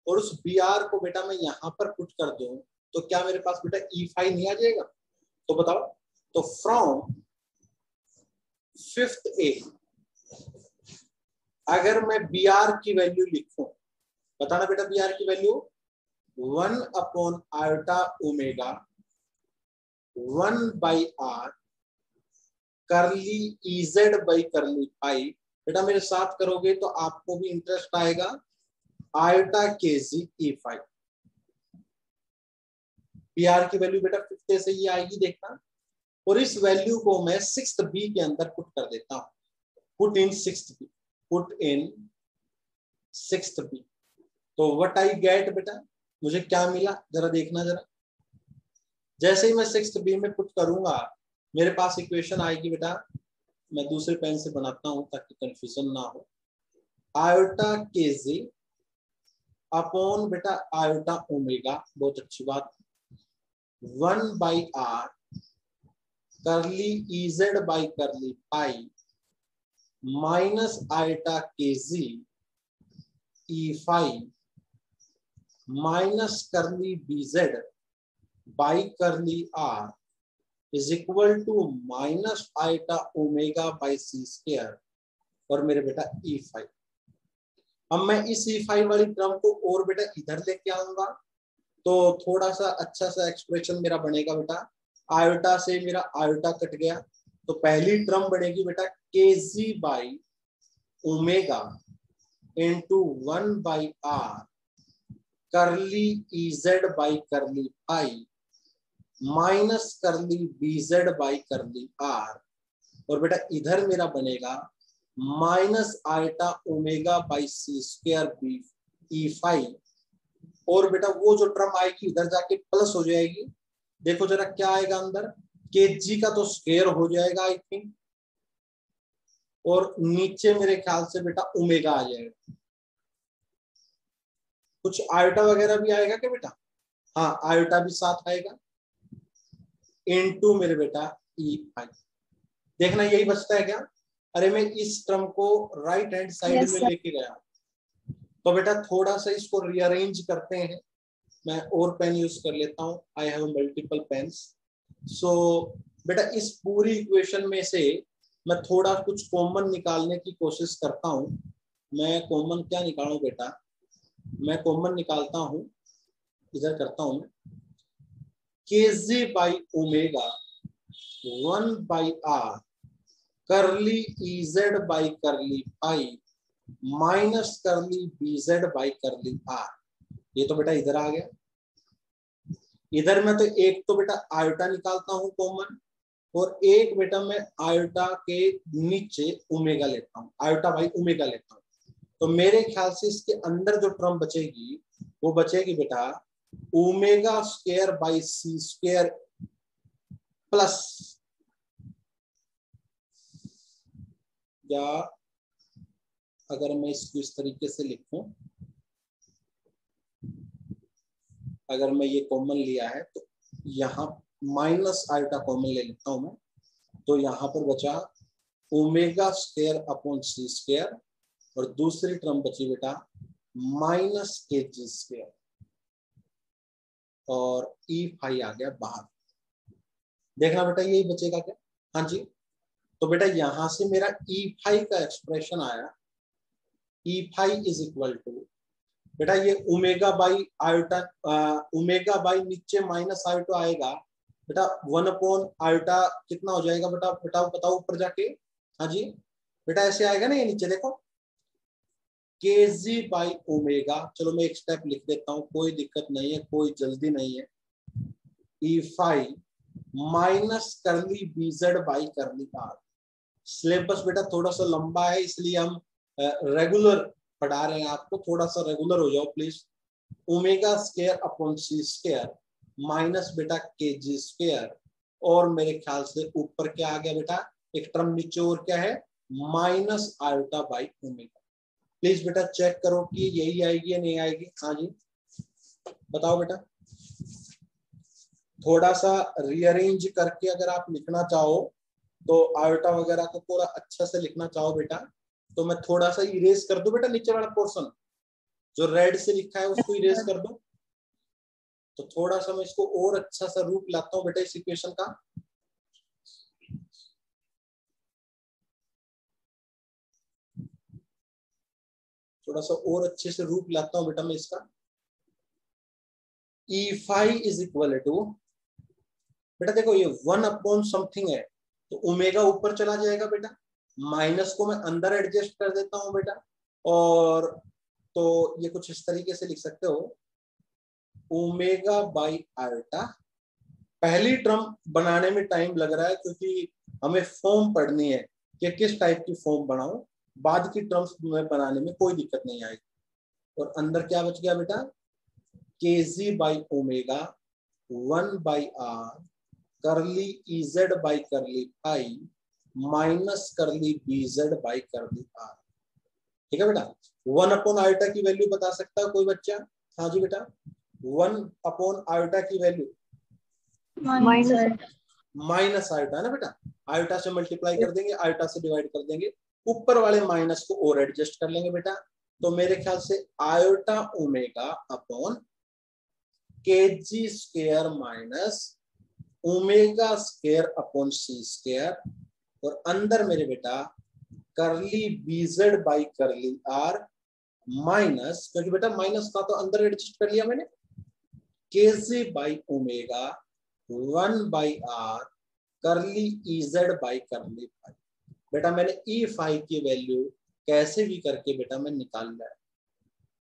S1: और उस बी आर को बेटा मैं यहाँ पर पुट कर दू तो क्या मेरे पास बेटा ई e फाइव नहीं आ जाएगा? तो बताओ। तो फ्रॉम फिफ्थ ए अगर मैं बी आर की वैल्यू लिखूं, बताना बेटा बी आर की value one upon iota omega one by r curly E z by curly phi बेटा मेरे साथ करोगे तो आपको भी इंटरेस्ट आएगा iota k g E phi B r की वैल्यू बेटा फिफ्थ से ये आएगी, देखना। और इस वैल्यू को मैं सिक्स बी के अंदर पुट कर देता हूँ। Put in six b put in six b तो वट आई गेट बेटा? मुझे क्या मिला? जरा देखना जरा। जैसे ही मैं सिक्स बी में पुट करूँगा, मेरे पास इक्वेशन आएगी बेटा। मैं दूसरे पेन से बनाता हूँ ताकि कंफ्यूजन ना हो। आयोटा के जी अपॉन बेटा आयोटा ओमेगा बहुत अच्छी बात। One by r curly E z by curly phi minus iota k g E phi minus curly B z by curly r is equal to minus iota omega by c square और मेरे बेटा E e five अब मैं इस ई e five वाली term को और बेटा इधर लेके आऊँगा तो थोड़ा सा अच्छा सा एक्सप्रेशन मेरा बनेगा बेटा। आयोटा से मेरा आयोटा कट गया। तो पहली टर्म बनेगी बेटा k g by omega into one by r curly E z by curly phi minus curly B z by curly r और बेटा इधर मेरा बनेगा minus iota omega by c square B E phi और बेटा वो जो टर्म आएगी इधर जाके प्लस हो जाएगी। देखो जरा क्या आएगा अंदर। के जी का तो स्क्वेयर हो जाएगा आई थिंक और नीचे मेरे ख्याल से बेटा ओमेगा आ जाएगा। कुछ आयोटा वगैरह भी आएगा क्या बेटा? हाँ आयोटा भी साथ आएगा। इन टू मेरे बेटा ई e फाइव देखना यही बचता है क्या? अरे मैं इस टर्म को राइट हैंड साइड yes, में लेके गया। तो बेटा थोड़ा सा इसको रीअरेंज करते हैं। मैं और पेन यूज़ कर लेता हूँ। I have multiple pens so so, बेटा इस पूरी इक्वेशन में से मैं थोड़ा कुछ कॉमन निकालने की कोशिश करता हूँ। मैं कॉमन क्या निकालू बेटा? मैं कॉमन निकालता हूँ। इधर करता हूँ k g by omega one by r curly E z by curly phi minus curly B z by curly r ये तो बेटा इधर आ गया। इधर मैं तो एक तो बेटा आयोटा निकालता हूँ कॉमन और एक बेटा मैं आयोटा के नीचे ओमेगा लेता हूँ। आयोटा बाई ओमेगा लेता हूँ। तो मेरे ख्याल से इसके अंदर जो टर्म बचेगी, वो बचेगी बेटा omega square by c square plus या अगर मैं इसको इस तरीके से लिखूं अगर मैं ये कॉमन लिया है तो यहाँ माइनस आइटा कॉमन ले लेता हूँ मैं। तो यहाँ पर बचा omega square upon c square और दूसरी टर्म बची बेटा माइनस के जी स्क्र और ई e फाइव आ गया बाहर। देखना बेटा यही बचेगा क्या? हाँ जी। तो बेटा यहाँ से मेरा ई e फाइव का एक्सप्रेशन आया। E phi is equal to बेटा ये omega by iota omega by नीचे माइनस आयोटा आएगा, बेटा वन अपॉन आयोटा कितना हो जाएगा बेटा बेटा बताओ ऊपर जाके। हाँ जी, बेटा ऐसे आएगा ना ये नीचे, देखो। के जी बाई ओमेगा, चलो मैं एक स्टेप लिख देता हूँ, कोई दिक्कत नहीं है, कोई जल्दी नहीं है। E phi minus curly B z by curly r syllabus बेटा थोड़ा सा लंबा है, इसलिए हम रेगुलर पढ़ा रहे हैं आपको थोड़ा सा रेगुलर हो जाओ please omega square upon c square minus बेटा के जी स्केयर और मेरे ख्याल से ऊपर क्या आ गया बेटा? एक टर्म नीचे और क्या है? Minus iota by omega please बेटा चेक करो कि यही आएगी या नहीं आएगी। हाँ जी। बताओ बेटा। थोड़ा सा रीअरेंज करके अगर आप लिखना चाहो तो आयोटा वगैरह को पूरा अच्छा से लिखना चाहो बेटा। तो मैं थोड़ा सा इरेज कर दू बेटा नीचे वाला पोर्सन जो रेड से लिखा है उसको इरेज कर दो। तो थोड़ा सा मैं इसको और अच्छा सा रूप लाता हूँ बेटा इस इक्वेशन का। थोड़ा सा और अच्छे से रूप लाता हूँ बेटा मैं इसका। E phi is equal to बेटा देखो ये वन अपॉन समथिंग है तो ओमेगा ऊपर चला जाएगा बेटा। माइनस को मैं अंदर एडजस्ट कर देता हूँ बेटा, और तो ये कुछ इस तरीके से लिख सकते हो। ओमेगा बाई आयोटा पहली टर्म बनाने में टाइम लग रहा है क्योंकि हमें फॉर्म पढ़नी है कि किस टाइप की फॉर्म बनाऊँ। बाद की टर्म्स में बनाने में कोई दिक्कत नहीं आएगी। और अंदर क्या बच गया बेटा? K g by omega one by r curly E z by curly phi minus curly B z by curly r ठीक है बेटा? वन अपॉन आयोटा की वैल्यू बता सकता है कोई बच्चा? हाँ जी बेटा? वन अपॉन आयोटा की वैल्यू। माइनस आयोटा है ना बेटा? आयोटा से मल्टीप्लाई कर देंगे आयोटा से डिवाइड कर देंगे। ऊपर वाले माइनस को और एडजस्ट कर लेंगे बेटा। तो मेरे ख्याल से iota omega upon k g square minus omega square upon c square और अंदर मेरे बेटा curly B z by curly r minus क्योंकि बेटा माइनस था तो अंदर एडजस्ट कर लिया मैंने। K g by omega one by r curly E z by curly phi बेटा मैंने ई e फाइव की वैल्यू कैसे भी करके बेटा मैं निकाल लिया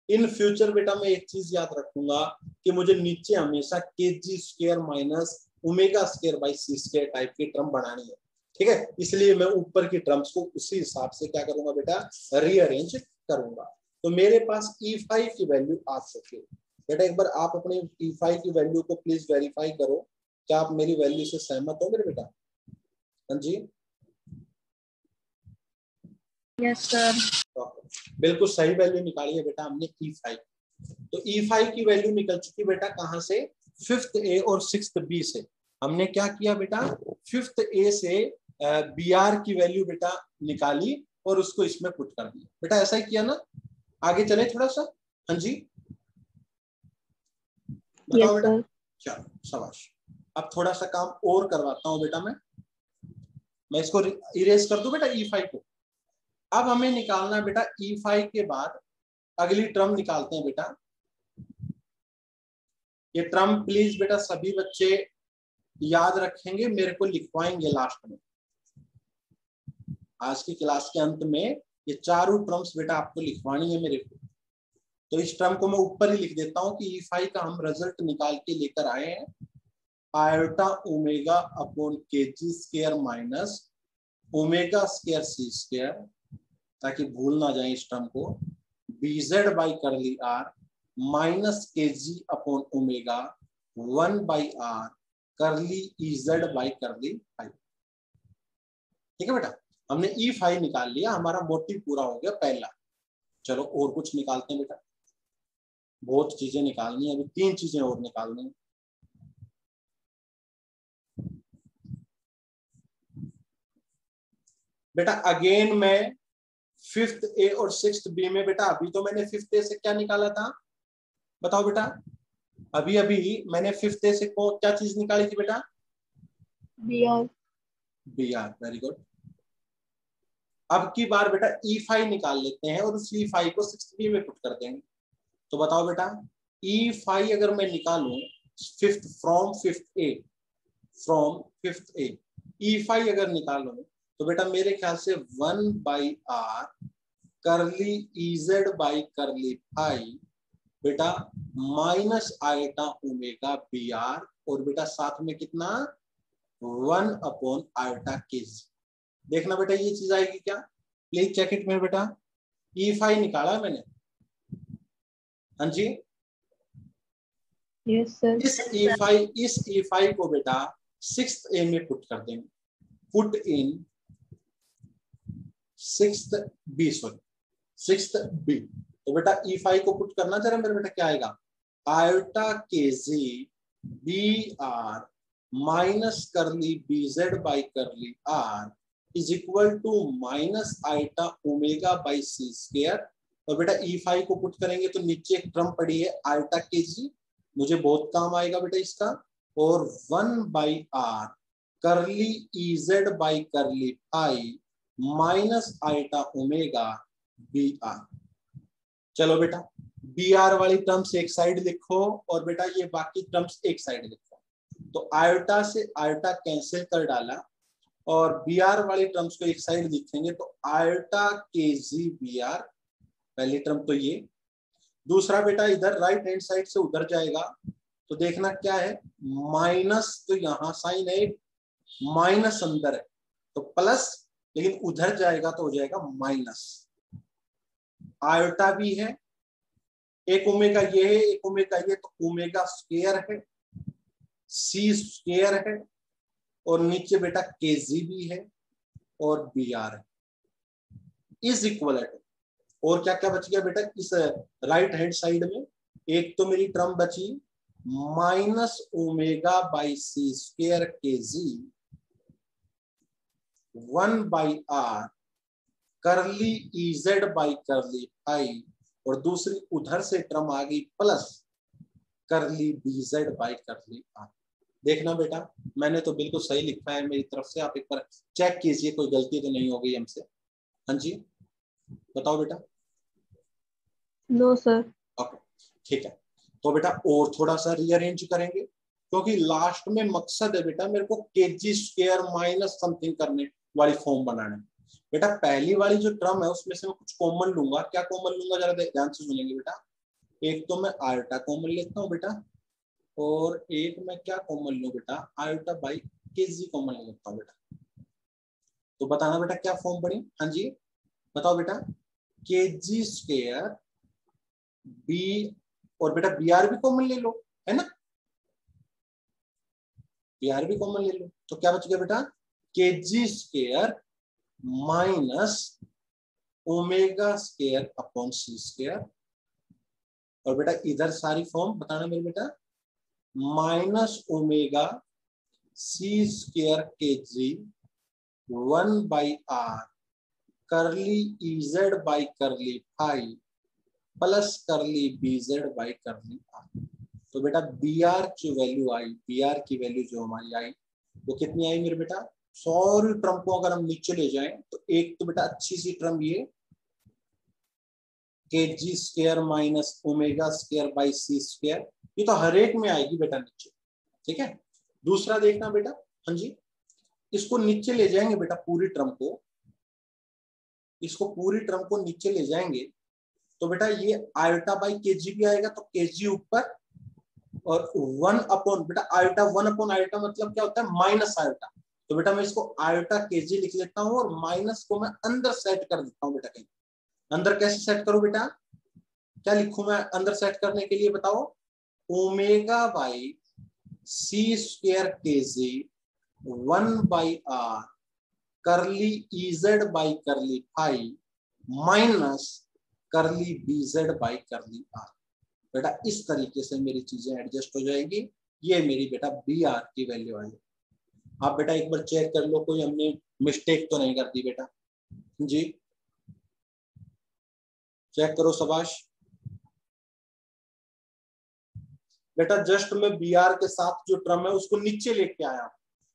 S1: इन फ्यूचर बेटा मैं एक चीज़ याद रखूँगा कि मुझे नीचे हमेशा k g square minus omega square by c square type की टर्म बनानी है। ठीक है? इसलिए मैं ऊपर की टर्म्स को उसी हिसाब से क्या करूँगा बेटा? रीअरेंज करूँगा। तो मेरे पास ई e फाइव की वैल्यू आ सके। बेटा एक बार आप अपने ई e फाइव की वैल्यू को प्लीज़ वेरीफाई करो। क्या आप मेरी वैल्यू से सहमत हो मेरे बेटा? हाँ जी?
S2: यस सर
S1: बिल्कुल सही वैल्यू निकाली है बेटा हमने ई e फाइव तो ई फाइव की वैल्यू निकल चुकी बेटा कहाँ से? फिफ्थ ए और सिक्स बी से। हमने क्या किया बेटा? फिफ्थ ए से बी आर की वैल्यू बेटा निकाली और उसको इसमें पुट कर दिया। बेटा ऐसा ही किया ना? आगे चले थोड़ा सा हाँ जी। बताओ बेटा। चलो शाबाश। अब थोड़ा सा काम और करवाता हूँ बेटा मैं। मैं इसको इरेज कर दू बेटा ई e फाइव को? अब हमें निकालना है बेटा ई e फाइव के बाद अगली ट्रम निकालते हैं बेटा। ये ट्रम प्लीज़ बेटा सभी बच्चे याद रखेंगे मेरे को लिखवाएँगे लास्ट में। आज की क्लास के अंत में ये चारों टर्म्स बेटा आपको लिखवानी है मेरे को। तो इस टर्म को मैं ऊपर ही लिख देता हूँ कि ई फाइव का हम रिज़ल्ट निकाल के लेकर आए हैं। Iota omega upon k g square minus omega square c square ताकि भूल ना जाए इस टर्म को। बीजेड बाई कर ली r minus k g upon omega one by r curly z by curly phi ठीक है बेटा? हमने ई e फाइव निकाल लिया हमारा मोटिव पूरा हो गया पहला। चलो और कुछ निकालते हैं बेटा। बहुत चीज़ें निकालनी है अभी तीन चीज़ें और निकालनी है। बेटा अगेन मैं फिफ्थ ए और सिक्स बी में बेटा अभी तो मैंने फिफ्थ ए से क्या निकाला था? बताओ बेटा। अभी अभी मैंने फिफ्थ ए से को क्या चीज़ निकाली थी बेटा?
S2: B r
S1: B r very good अब की बार बेटा ई e फाइव निकाल लेते हैं और उस ई e फाइव को सिक्स बी में पुट कर देंगे। तो बताओ बेटा ई e फाइव अगर मैं निकालू fifth from fifth a from fifth a E phi अगर निकालू तो बेटा मेरे ख्याल से one by r curly E z by curly phi बेटा minus iota omega B r और बेटा साथ में कितना? वन अपॉन आइटा के देखना बेटा ये चीज़ आएगी क्या? प्लीज़ चेक इट में बेटा। ई e फाइव निकाला मैंने। हाँ जी?
S2: Yes, sir.
S1: इस ई e इस e को बेटा सिक्स ए में पुट कर देंगे। Put in six b sorry six b तो बेटा ई फाइव को पुट करना चाह रहे मेरे बेटा क्या आएगा? Iota k g B r minus curly B z by curly r is equal to minus iota omega by c square और बेटा ई e फाइव को पुट करेंगे तो नीचे एक ट्रम पड़ी है आइटा के जी मुझे बहुत काम आएगा बेटा इसका। और one by r curly E z by curly phi minus iota omega B r चलो बेटा बी आर वाली टर्म्स एक साइड लिखो और बेटा ये बाकी टर्म्स एक साइड लिखो। तो आयोटा से आयोटा कैंसिल कर डाला। और बी आर वाली टर्म्स को एक साइड लिखेंगे तो iota k g B r पहली टर्म तो ये। दूसरा बेटा इधर राइट हैंड साइड से उधर जाएगा तो देखना क्या है माइनस तो यहाँ साइन है माइनस अंदर है तो प्लस लेकिन उधर जाएगा तो हो जाएगा माइनस आयोटा भी है, एक ओमेगा ये है, एक ओमेगा ये तो ओमेगा स्क्वेयर है सी स्क्वेयर है और नीचे बेटा के जी भी है और बी आर है। इज़ इक्वल एट और क्या क्या बच गया बेटा? इस राइट हैंड साइड में एक तो मेरी टर्म बची minus omega by c square k g one by r curly E z by curly phi और दूसरी उधर से टर्म आ गई plus curly B z by curly r देखना बेटा मैंने तो बिल्कुल सही लिखा है मेरी तरफ़ से आप एक बार चेक कीजिए कोई गलती तो नहीं हो गई हमसे। हाँ जी? बताओ बेटा।
S2: नो सर
S1: ओके ठीक है। तो बेटा और थोड़ा सा रीअरेंज करेंगे क्योंकि लास्ट में मकसद है बेटा मेरे को के जी स्क्र माइनस समथिंग करने वाली फॉर्म बनाने। बेटा पहली वाली जो ट्रम है उसमें से मैं कुछ कॉमन लूँगा। क्या कॉमन लूँगा? जरा ध्यान से सुनेंगे बेटा। एक तो मैं आयोटा कॉमन लेता हूँ बेटा। और एक में क्या कॉमन लू बेटा? Iota by K ji common लेता बेटा। तो बताना बेटा क्या फॉर्म बनी हाँ जी, बताओ बेटा। के जी स्क्र बी और बेटा बी आर भी कॉमन ले लो, है ना? बी आर भी कॉमन ले लो। तो क्या बच गया बेटा? K g square minus omega square upon c square और बेटा इधर सारी फॉर्म बताना मेरे बेटा। Minus omega c square k g one by r curly E z by curly phi plus curly B Z by curly r. तो बेटा B are की वैल्यू आई, बी आर की वैल्यू जो हमारी आई, वो कितनी आई मेरे बेटा? सॉरी ट्रम को अगर हम नीचे ले जाएँ तो एक तो बेटा अच्छी सी ट्रम ये, k g square minus omega square by c square ये तो हर एक में आएगी बेटा नीचे। ठीक है? दूसरा देखना बेटा हाँ जी। इसको नीचे ले जाएँगे बेटा पूरी ट्रम को। इसको पूरी ट्रम को नीचे ले जाएँगे। तो बेटा ये आयोटा बाई के भी आएगा तो के ऊपर और वन अपॉन, बेटा आयोटा वन अपॉन आयोटा मतलब क्या होता है? Minus iota. तो बेटा मैं इसको आयोटा के लिख लेता हूँ और माइनस को मैं अंदर सेट कर देता हूँ बेटा कहीं। अंदर कैसे सेट करूँ बेटा? क्या लिखू मैं अंदर सेट करने के लिए, बताओ? Omega by c square k g one by r curly E z by curly phi minus curly B z by curly r बेटा, इस तरीके से मेरी चीज़ें एडजस्ट हो जाएगी। ये मेरी बेटा बी आर की वैल्यू आई आप बेटा एक बार चेक कर लो, कोई हमने मिस्टेक तो नहीं कर दी बेटा। जी। चेक करो सबाश बेटा जस्ट मैं बी आर के साथ जो ट्रम है उसको नीचे लेके आया।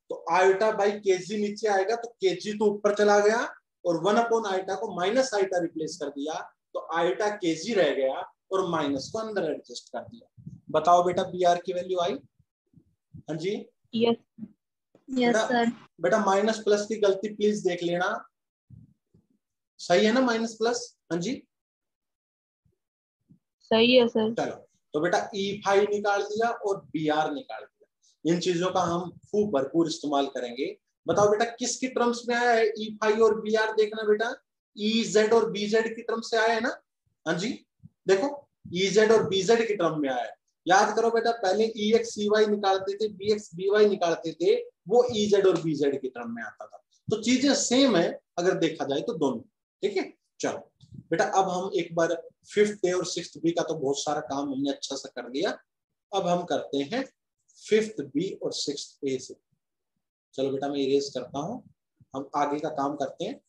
S1: तो आयोटा बाई केजी नीचे आएगा तो केजी तो ऊपर चला गया और वन अपॉन आयोटा को माइनस आयोटा रिप्लेस कर दिया। तो आयोटा केजी रह गया और माइनस को अंदर एडजस्ट कर दिया। बताओ बेटा बी आर की वैल्यू आई? हाँ जी?
S2: यस यस सर
S1: बेटा माइनस प्लस की गलती प्लीज़ देख लेना। सही है ना माइनस प्लस हाँ जी?
S2: सही है सर
S1: चलो। तो बेटा ई e फाइव निकाल दिया और बी आर निकाल दिया। इन चीज़ों का हम खूब भरपूर इस्तेमाल करेंगे। बताओ बेटा, किसकी टर्म्स में आया है ई e फाइव और बी आर देखना बेटा? ई e जेड और बी जेड की टर्म से आया है ना? हाँ जी, देखो ई जेड और बी जेड की टर्म में आया है। याद करो बेटा, पहले ई एक्स सी वाई निकालते थे बी एक्स बी वाई निकालते थे, वो ई जेड और बी जेड की टर्म में आता था। तो चीज़ें सेम है, अगर देखा जाए तो दोनों। ठीक है? चलो। बेटा अब हम एक बार फिफ्थ डे और सिक्स बी का तो बहुत सारा काम हमने अच्छा सा कर लिया अब हम करते हैं फिफ्थ बी और सिक्स ए से। चलो बेटा मैं इरेज करता हूँ। हम आगे का काम करते हैं।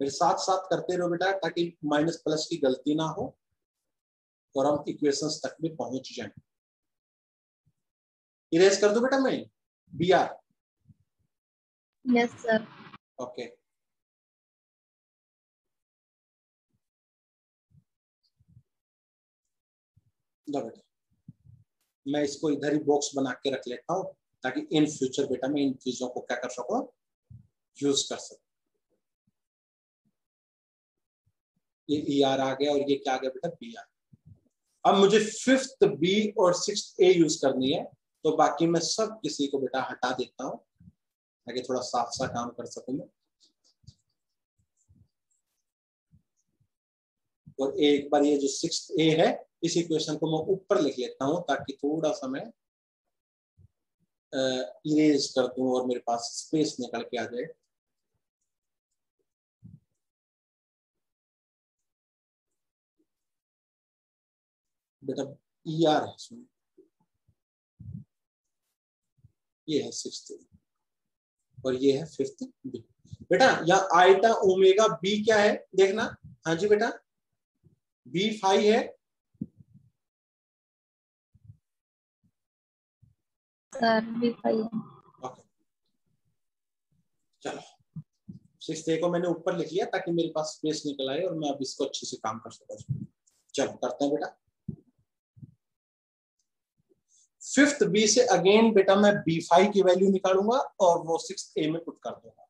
S1: मेरे साथ साथ करते रहो बेटा ताकि माइनस प्लस की गलती ना हो और हम इक्वेशंस तक भी पहुँच जाए। इरेज कर दो बेटा मैं? B R
S2: yes sir
S1: okay बेटा मैं इसको इधर ही बॉक्स बना के रख लेता हूँ, ताकि इन फ्यूचर बेटा मैं इन चीज़ों को क्या कर सकूँ? यूज़ कर सकूँ। ये ई e आर आ गया और ये क्या आ गया बेटा? बी आर अब मुझे फिफ्थ बी और सिक्स ए यूज़ करनी है तो बाकी मैं सब किसी को बेटा हटा देता हूँ, ताकि थोड़ा साफ़ सा काम कर सकूँ मैं। और एक बार ये जो सिक्स ए है इस इक्वेशन को मैं ऊपर लिख लेता हूँ ताकि थोड़ा सा मैं इरेज कर दूँ और मेरे पास स्पेस निकल के आ जाए बेटा ई आर है सुन ये है सिक्स और ये है फिफ्थ बी बेटा यहाँ आइटा ओमेगा बी क्या है? देखना। हाँ जी बेटा। बी फाइव है। चलो सिक्स ए को मैंने ऊपर लिख लिया ताकि मेरे पास स्पेस निकल आए और मैं अब इसको अच्छे से काम कर सकूँ चलो करते हैं बेटा फिफ्थ बी से अगेन बेटा मैं बी फाइव की वैल्यू निकालूँगा और वो सिक्स ए में पुट कर दूँगा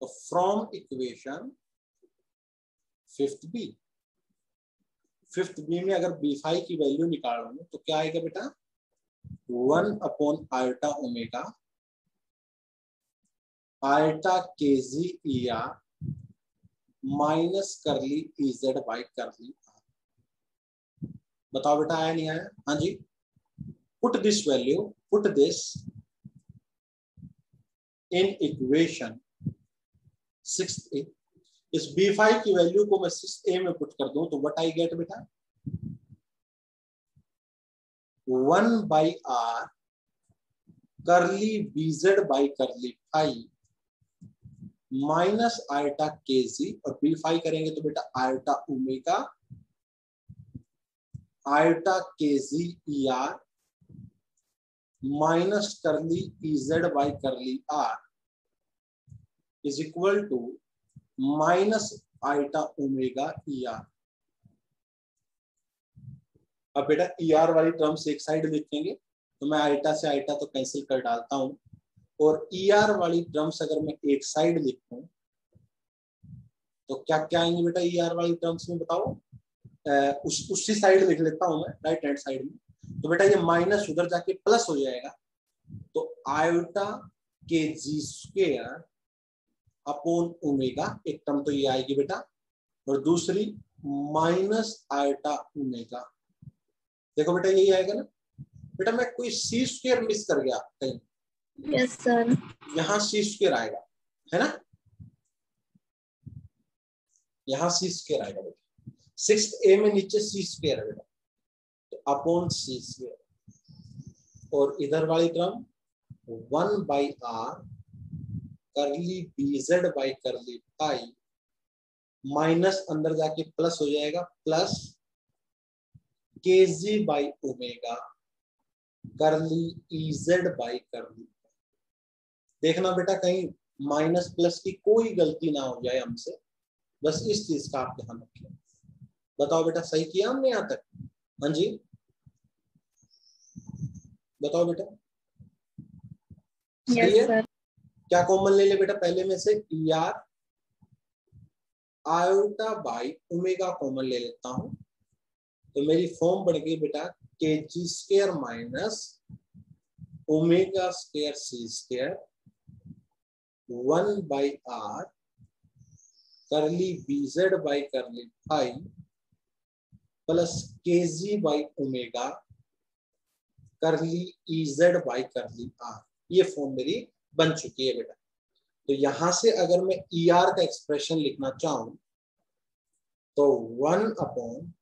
S1: तो from equation fifth B fifth B में अगर बी फाइव की वैल्यू निकालूँगा तो क्या आएगा बेटा one upon iota omega iota K G E R minus curly E Z by curly R. बताओ बेटा, आया नहीं आया? हाँ जी। Put this value put this in equation six A इस बी फाइव की वैल्यू को मैं सिक्स ए में पुट कर दूँ तो वट आई गेट बेटा? One by R curly BZ by curly phi minus iota K G, और बी फाइव करेंगे तो बेटा iota omega iota K G E R minus curly E Z by curly R is equal to minus iota omega E R. अब बेटा E e R वाली terms एक side लिखेंगे तो मैं आइटा से आइटा तो कैंसिल कर डालता हूँ। और ई e आर वाली टर्म्स अगर मैं एक साइड लिखूं तो क्या क्या आएँगे बेटा ई e आर वाली टर्म्स में बताओ? उस, उसी साइड लिख लेता हूँ मैं राइट हैंड साइड में। तो बेटा ये माइनस उधर जाके प्लस हो जाएगा। तो iota K G square upon omega एक टर्म तो ये आएगी बेटा। और दूसरी माइनस आयोटा ओमेगा देखो बेटा यही आएगा ना। बेटा मैं कोई सी स्क्र मिस कर गया कहीं।
S2: यस सर
S1: यहाँ सी स्क्र आएगा है ना? यहाँ सी स्क्र आएगा बेटा। सिक्स ए में नीचे सी स्क्र है बेटा। तो अपॉन सी स्क्र और इधर वाली term one by R curly B Z by curly phi minus अंदर जाके प्लस हो जाएगा प्लस kg by omega करली ez by करली देखना बेटा कहीं माइनस प्लस की कोई गलती ना हो जाए हमसे बस इस चीज़ का आप ध्यान रखिए। बताओ बेटा सही किया हमने यहाँ तक? हाँ जी। बताओ बेटा।
S2: सर
S1: क्या कॉमन ले ले बेटा पहले में से? R iota by omega common ले लेता हूँ। तो मेरी फॉर्म बढ़ गई बेटा K G square minus omega square C square one by R curly B Z by curly phi plus K G by omega curly E Z by curly R ये form मेरी बन चुकी है बेटा। तो यहाँ से अगर मैं ई e आर का एक्सप्रेशन लिखना चाहूँ तो one upon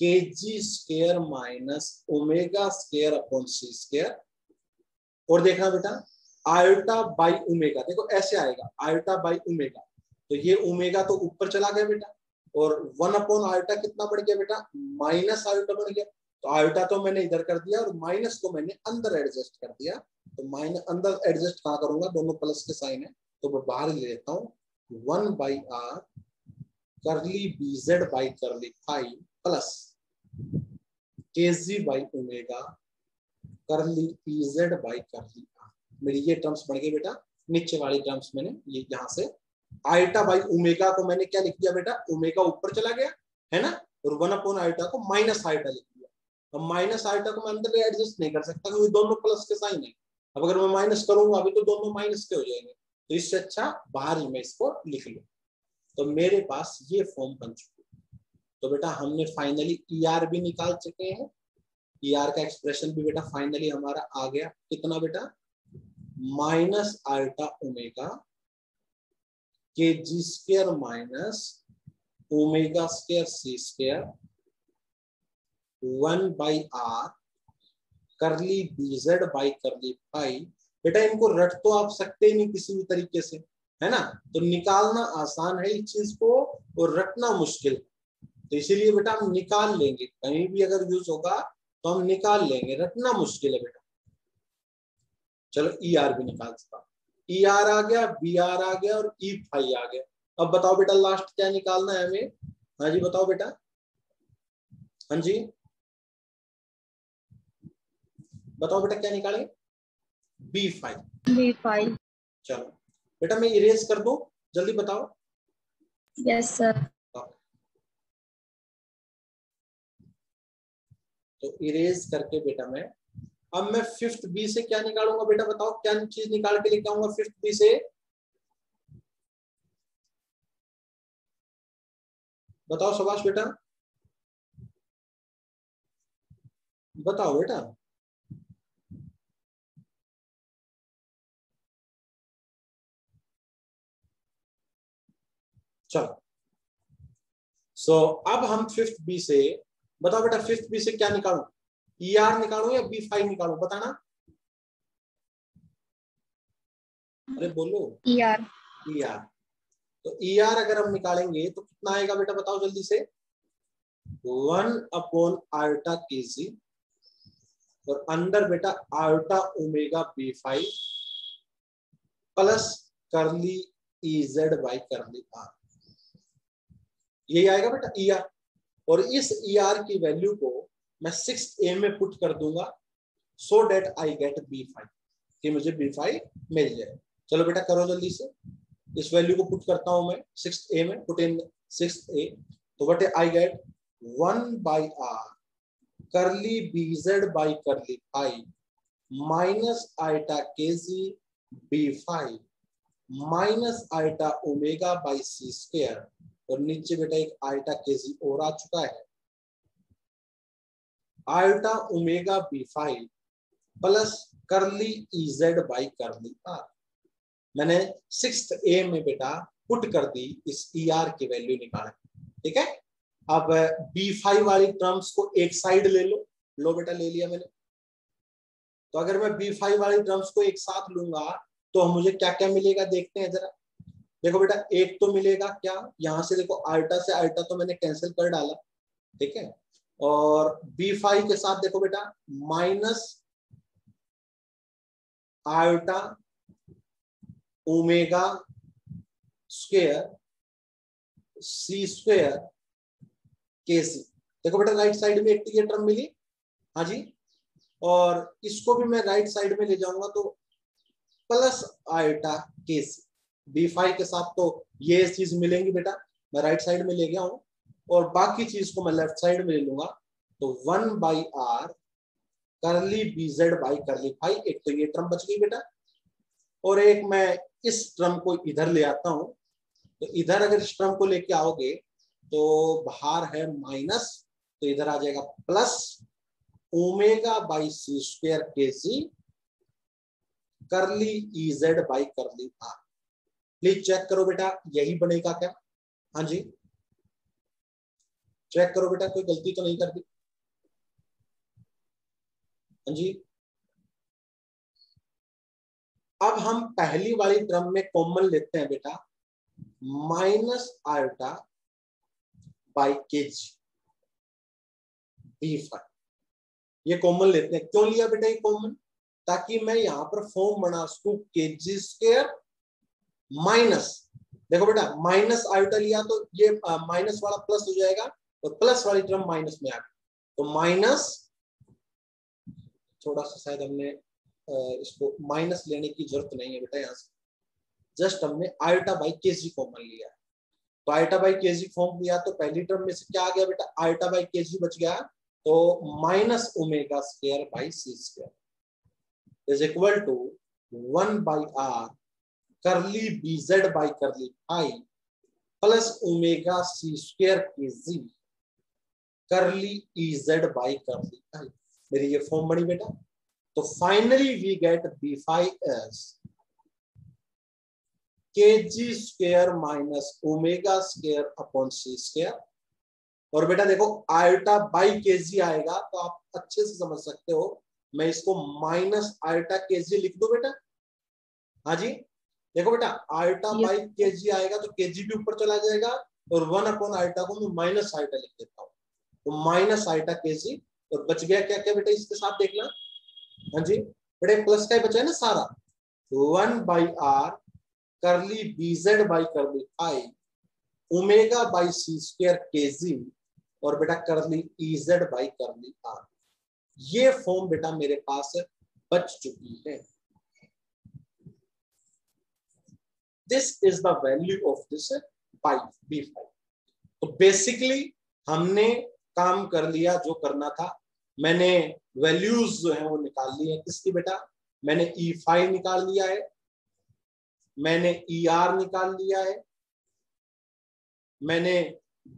S1: G square minus omega square upon C square और देखना बेटा, आयोटा बाई ओमेगा देखो ऐसे आएगा, आयोटा बाई ओमेगा तो ये ओमेगा तो ऊपर चला गया बेटा, और वन अपॉन आयोटा कितना बढ़ गया बेटा माइनस आयोटा बढ़ गया। तो आयोटा तो मैंने इधर कर दिया और माइनस को मैंने अंदर एडजस्ट कर दिया। तो माइनस अंदर एडजस्ट कहा करूँगा? दोनों प्लस के साइन है। तो मैं बाहर ले लेता हूँ। One by R curly B Z by curly phi plus K G by omega curly P Z by मेरी ये टर्म्स बढ़ गई बेटा। नीचे वाली टर्म्स मैंने ये यहाँ से। आइटा बाई ओमेगा को मैंने क्या लिख दिया बेटा? ओमेगा ऊपर चला गया, है ना? और वन अपॉन आइटा को माइनस आइटा लिख दिया। अब माइनस आइटा को मैं अंदर एडजस्ट नहीं कर सकता क्योंकि दोनों प्लस के साइन है। अब अगर मैं माइनस करूँगा, अभी तो दोनों माइनस के हो जाएँगे। तो इससे अच्छा बाहर ही मैं इसको लिख लू। तो मेरे पास ये फॉर्म बन चुकी तो बेटा हमने फाइनली ई आर भी निकाल चुके हैं। ई आर का एक्सप्रेशन भी बेटा फाइनली हमारा आ गया। कितना बेटा? Minus iota omega, K G square minus omega square C square one by R, curly B Z by curly phi बेटा इनको रट तो आप सकते ही नहीं किसी भी तरीके से, है ना? तो निकालना आसान है इस चीज़ को और रटना मुश्किल। तो इसीलिए बेटा हम निकाल लेंगे। कहीं भी अगर यूज़ होगा तो हम निकाल लेंगे। रटना मुश्किल है बेटा। चलो ई e आर भी निकाल चुका। ई आर आ गया बी आर आ गया और ई e फाई आ गया। अब बताओ बेटा लास्ट क्या निकालना है हमें? हाँ जी बताओ बेटा। हाँ जी। बताओ बेटा क्या निकाले? बी फाइव
S2: बी फाइव
S1: चलो। बेटा मैं इरेज कर दू? जल्दी बताओ।
S2: यस सर
S1: तो इरेज करके बेटा मैं अब मैं फिफ्थ बी से क्या निकालूँगा बेटा बताओ क्या चीज़ निकाल के लेके आऊँगा फिफ्थ बी से? बताओ सुभाष बेटा। बताओ बेटा। चलो। सो so, अब हम फिफ्थ बी से बताओ बेटा फिफ्थ बी से क्या निकालू? ई आर निकालू या बी फाइव निकालू? बताना। अरे बोलो।
S2: ई आर
S1: ई आर तो ई आर अगर हम निकालेंगे तो कितना आएगा बेटा बताओ जल्दी से। वन अपॉन आयोटा के जी और अंदर बेटा iota omega B phi plus curly E Z by curly R यही आएगा बेटा ई e आर और इस ई e आर की वैल्यू को मैं सिक्स ए में पुट कर दूँगा so that I get B phi कि मुझे बी फाइव मिल जाए। चलो बेटा करो जल्दी से। इस वैल्यू को पुट करता हूँ मैं सिक्स ए में पुट इन सिक्स ए तो what I get one by R curly B Z by curly phi minus iota K G B phi minus iota omega by C square और नीचे बेटा एक ultra KG और आ चुका है। Iota omega B phi plus curly EZ by curly R मैंने six A में बेटा पुट कर दी इस ई e आर की वैल्यू निकाल ठीक है? अब बी फाइव वाली टर्म्स को एक साइड ले लो। लो बेटा, ले लिया मैंने। तो अगर मैं बी फाइव वाली टर्म्स को एक साथ लूँगा तो मुझे क्या क्या मिलेगा? देखते हैं जरा। देखो बेटा, एक तो मिलेगा क्या? यहाँ से देखो आल्टा से आल्टा तो मैंने कैंसिल कर डाला, ठीक है? और बी फाइव के साथ देखो बेटा minus iota omega square C square के सी देखो बेटा राइट साइड में एक टर्म मिली। हाँ जी? और इसको भी मैं राइट साइड में ले जाऊँगा तो plus iota k C B five के साथ तो ये चीज़ मिलेंगी बेटा। मैं राइट साइड में ले गया हूँ और बाकी चीज़ को मैं लेफ़्ट साइड में ले लूँगा। तो one by R curly B Z by curly phi एक तो ये ट्रम बच गई बेटा। और एक मैं इस टर्म को इधर ले आता हूँ। तो इधर अगर इस ट्रम को लेके आओगे तो बाहर है माइनस तो इधर आ जाएगा plus omega by C square के C curly E Z by curly R please check करो बेटा, यही बनेगा क्या? हाँ जी। चेक करो बेटा, कोई गलती तो नहीं कर दी? हाँ जी। अब हम पहली वाली ड्रम में कॉमन लेते हैं बेटा। Minus iota by K G B phi ये कॉमन लेते हैं। क्यों लिया बेटा ये कॉमन ताकि मैं यहाँ पर फॉर्म बना सकू के जी स्क्र माइनस, देखो बेटा, माइनस आयोटा लिया तो ये माइनस वाला प्लस हो जाएगा और प्लस वाली टर्म माइनस में आ गई। तो माइनस, थोड़ा सा शायद हमने इसको माइनस लेने की ज़रूरत नहीं है बेटा यहाँ से। जस्ट हमने iota by K ji common लिया। तो iota by K ji form लिया तो पहली टर्म में से क्या आ गया बेटा? आयोटा बाई के जी बच गया। तो minus omega square by C square is equal to one by R curly B Z by curly I plus omega C square K G curly E Z by curly आई मेरी ये form बनी बेटा। तो finally we get B phi as K G square minus omega square upon C square और बेटा देखो iota by K जी आएगा तो आप अच्छे से समझ सकते हो। मैं इसको माइनस आयोटा के जी लिख दू बेटा। हाँ जी? देखो बेटा आयोटा बाई के जी आएगा तो के जी भी ऊपर चला जाएगा और वन अपॉन आयोटा को मैं माइनस आयोटा लिख देता हूँ। तो माइनस आयोटा के जी और बच गया क्या क्या बेटा इसके साथ देखना? हाँ जी बेटे प्लस का ही बचा है ना सारा। One by R curly B Z by curly I omega by C square K G और बेटा curly E Z by curly R ये फॉर्म बेटा मेरे पास बच चुकी है। This is the value of this phi B phi तो बेसिकली हमने काम कर लिया जो करना था। मैंने वैल्यूज़ जो है वो निकाल ली है। किसकी बेटा? मैंने ई e फाइव निकाल लिया है। मैंने ई e आर निकाल लिया है। मैंने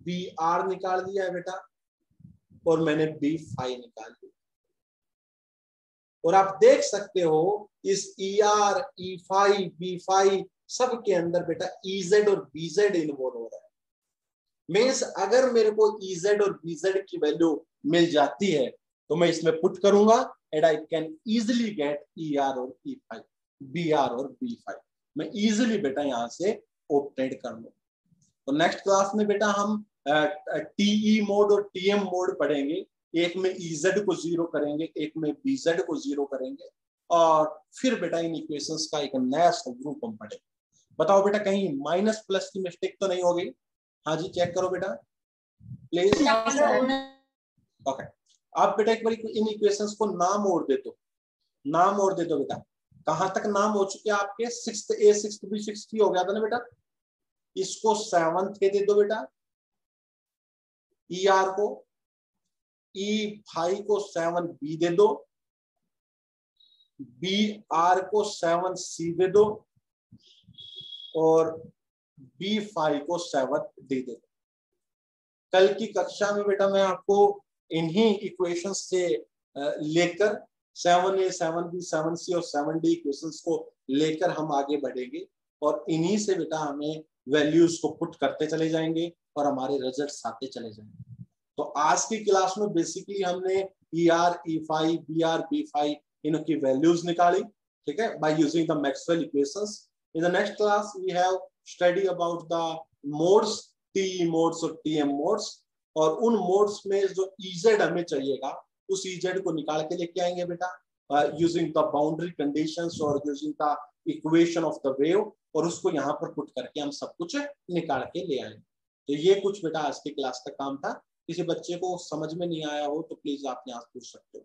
S1: बी आर निकाल दिया है बेटा। और मैंने बी फाइव निकाल लिया और आप देख सकते हो, इस E R E phi B phi सब के अंदर बेटा इजेड और बीजेड इन्वॉल्व हो रहा है। मीन्स अगर मेरे को इजेड और बीजेड की वैल्यू मिल जाती है तो मैं इसमें पुट करूँगा and I can easily get E R और ई फाइव बी आर और बी फाइव मैं इजिली बेटा यहाँ से ऑप्टेड कर लू तो नेक्स्ट क्लास में बेटा हम टीई मोड और टीएम मोड पढ़ेंगे। एक में इजेड को ज़ीरो करेंगे, एक में बीजेड को ज़ीरो करेंगे। और फिर बेटा इन इक्वेशंस का एक नया ग्रुप हम पढ़ेंगे। बताओ बेटा कहीं माइनस प्लस की मिस्टेक तो नहीं होगी? हाँ जी चेक करो बेटा। प्लीज़ ओके आप बेटा एक बार इन इक्वेशंस को नाम और दे दो। नाम और दे दो बेटा। कहाँ तक नाम हो चुके आपके? Six A six B six हो गया था ना बेटा? इसको सेवंथ दे दो बेटा। ई e आर को। ई e फाइव को सेवन बी दे दो। बी आर को सेवन सी दे दो। और बी फाइव को सेवन दे दे कल की कक्षा में बेटा मैं आपको इन्हीं इक्वेशंस से लेकर seven A seven B seven C और सेवन डी इक्वेशंस को लेकर हम आगे बढ़ेंगे और इन्हीं से बेटा हमें वैल्यूज़ को पुट करते चले जाएँगे और हमारे रिज़ल्ट आते चले जाएँगे। तो आज की क्लास में बेसिकली हमने E R E phi B R B phi इनकी वैल्यूज़ निकाली, ठीक है? By using the Maxwell equations In the next class, we have study about the modes, TE modes और TM modes और उन मोड्स में जो EZ हमें चाहिएगा उस EZ को निकाल के लेके आएँगे बेटा यूजिंग द बाउंड्री कंडीशंस और using the equation of the wave और उसको यहाँ पर पुट करके हम सब कुछ निकाल के ले आएँगे। तो ये कुछ बेटा आज की क्लास का काम था। किसी बच्चे को समझ में नहीं आया हो तो प्लीज़ आप यहाँ पूछ सकते हो।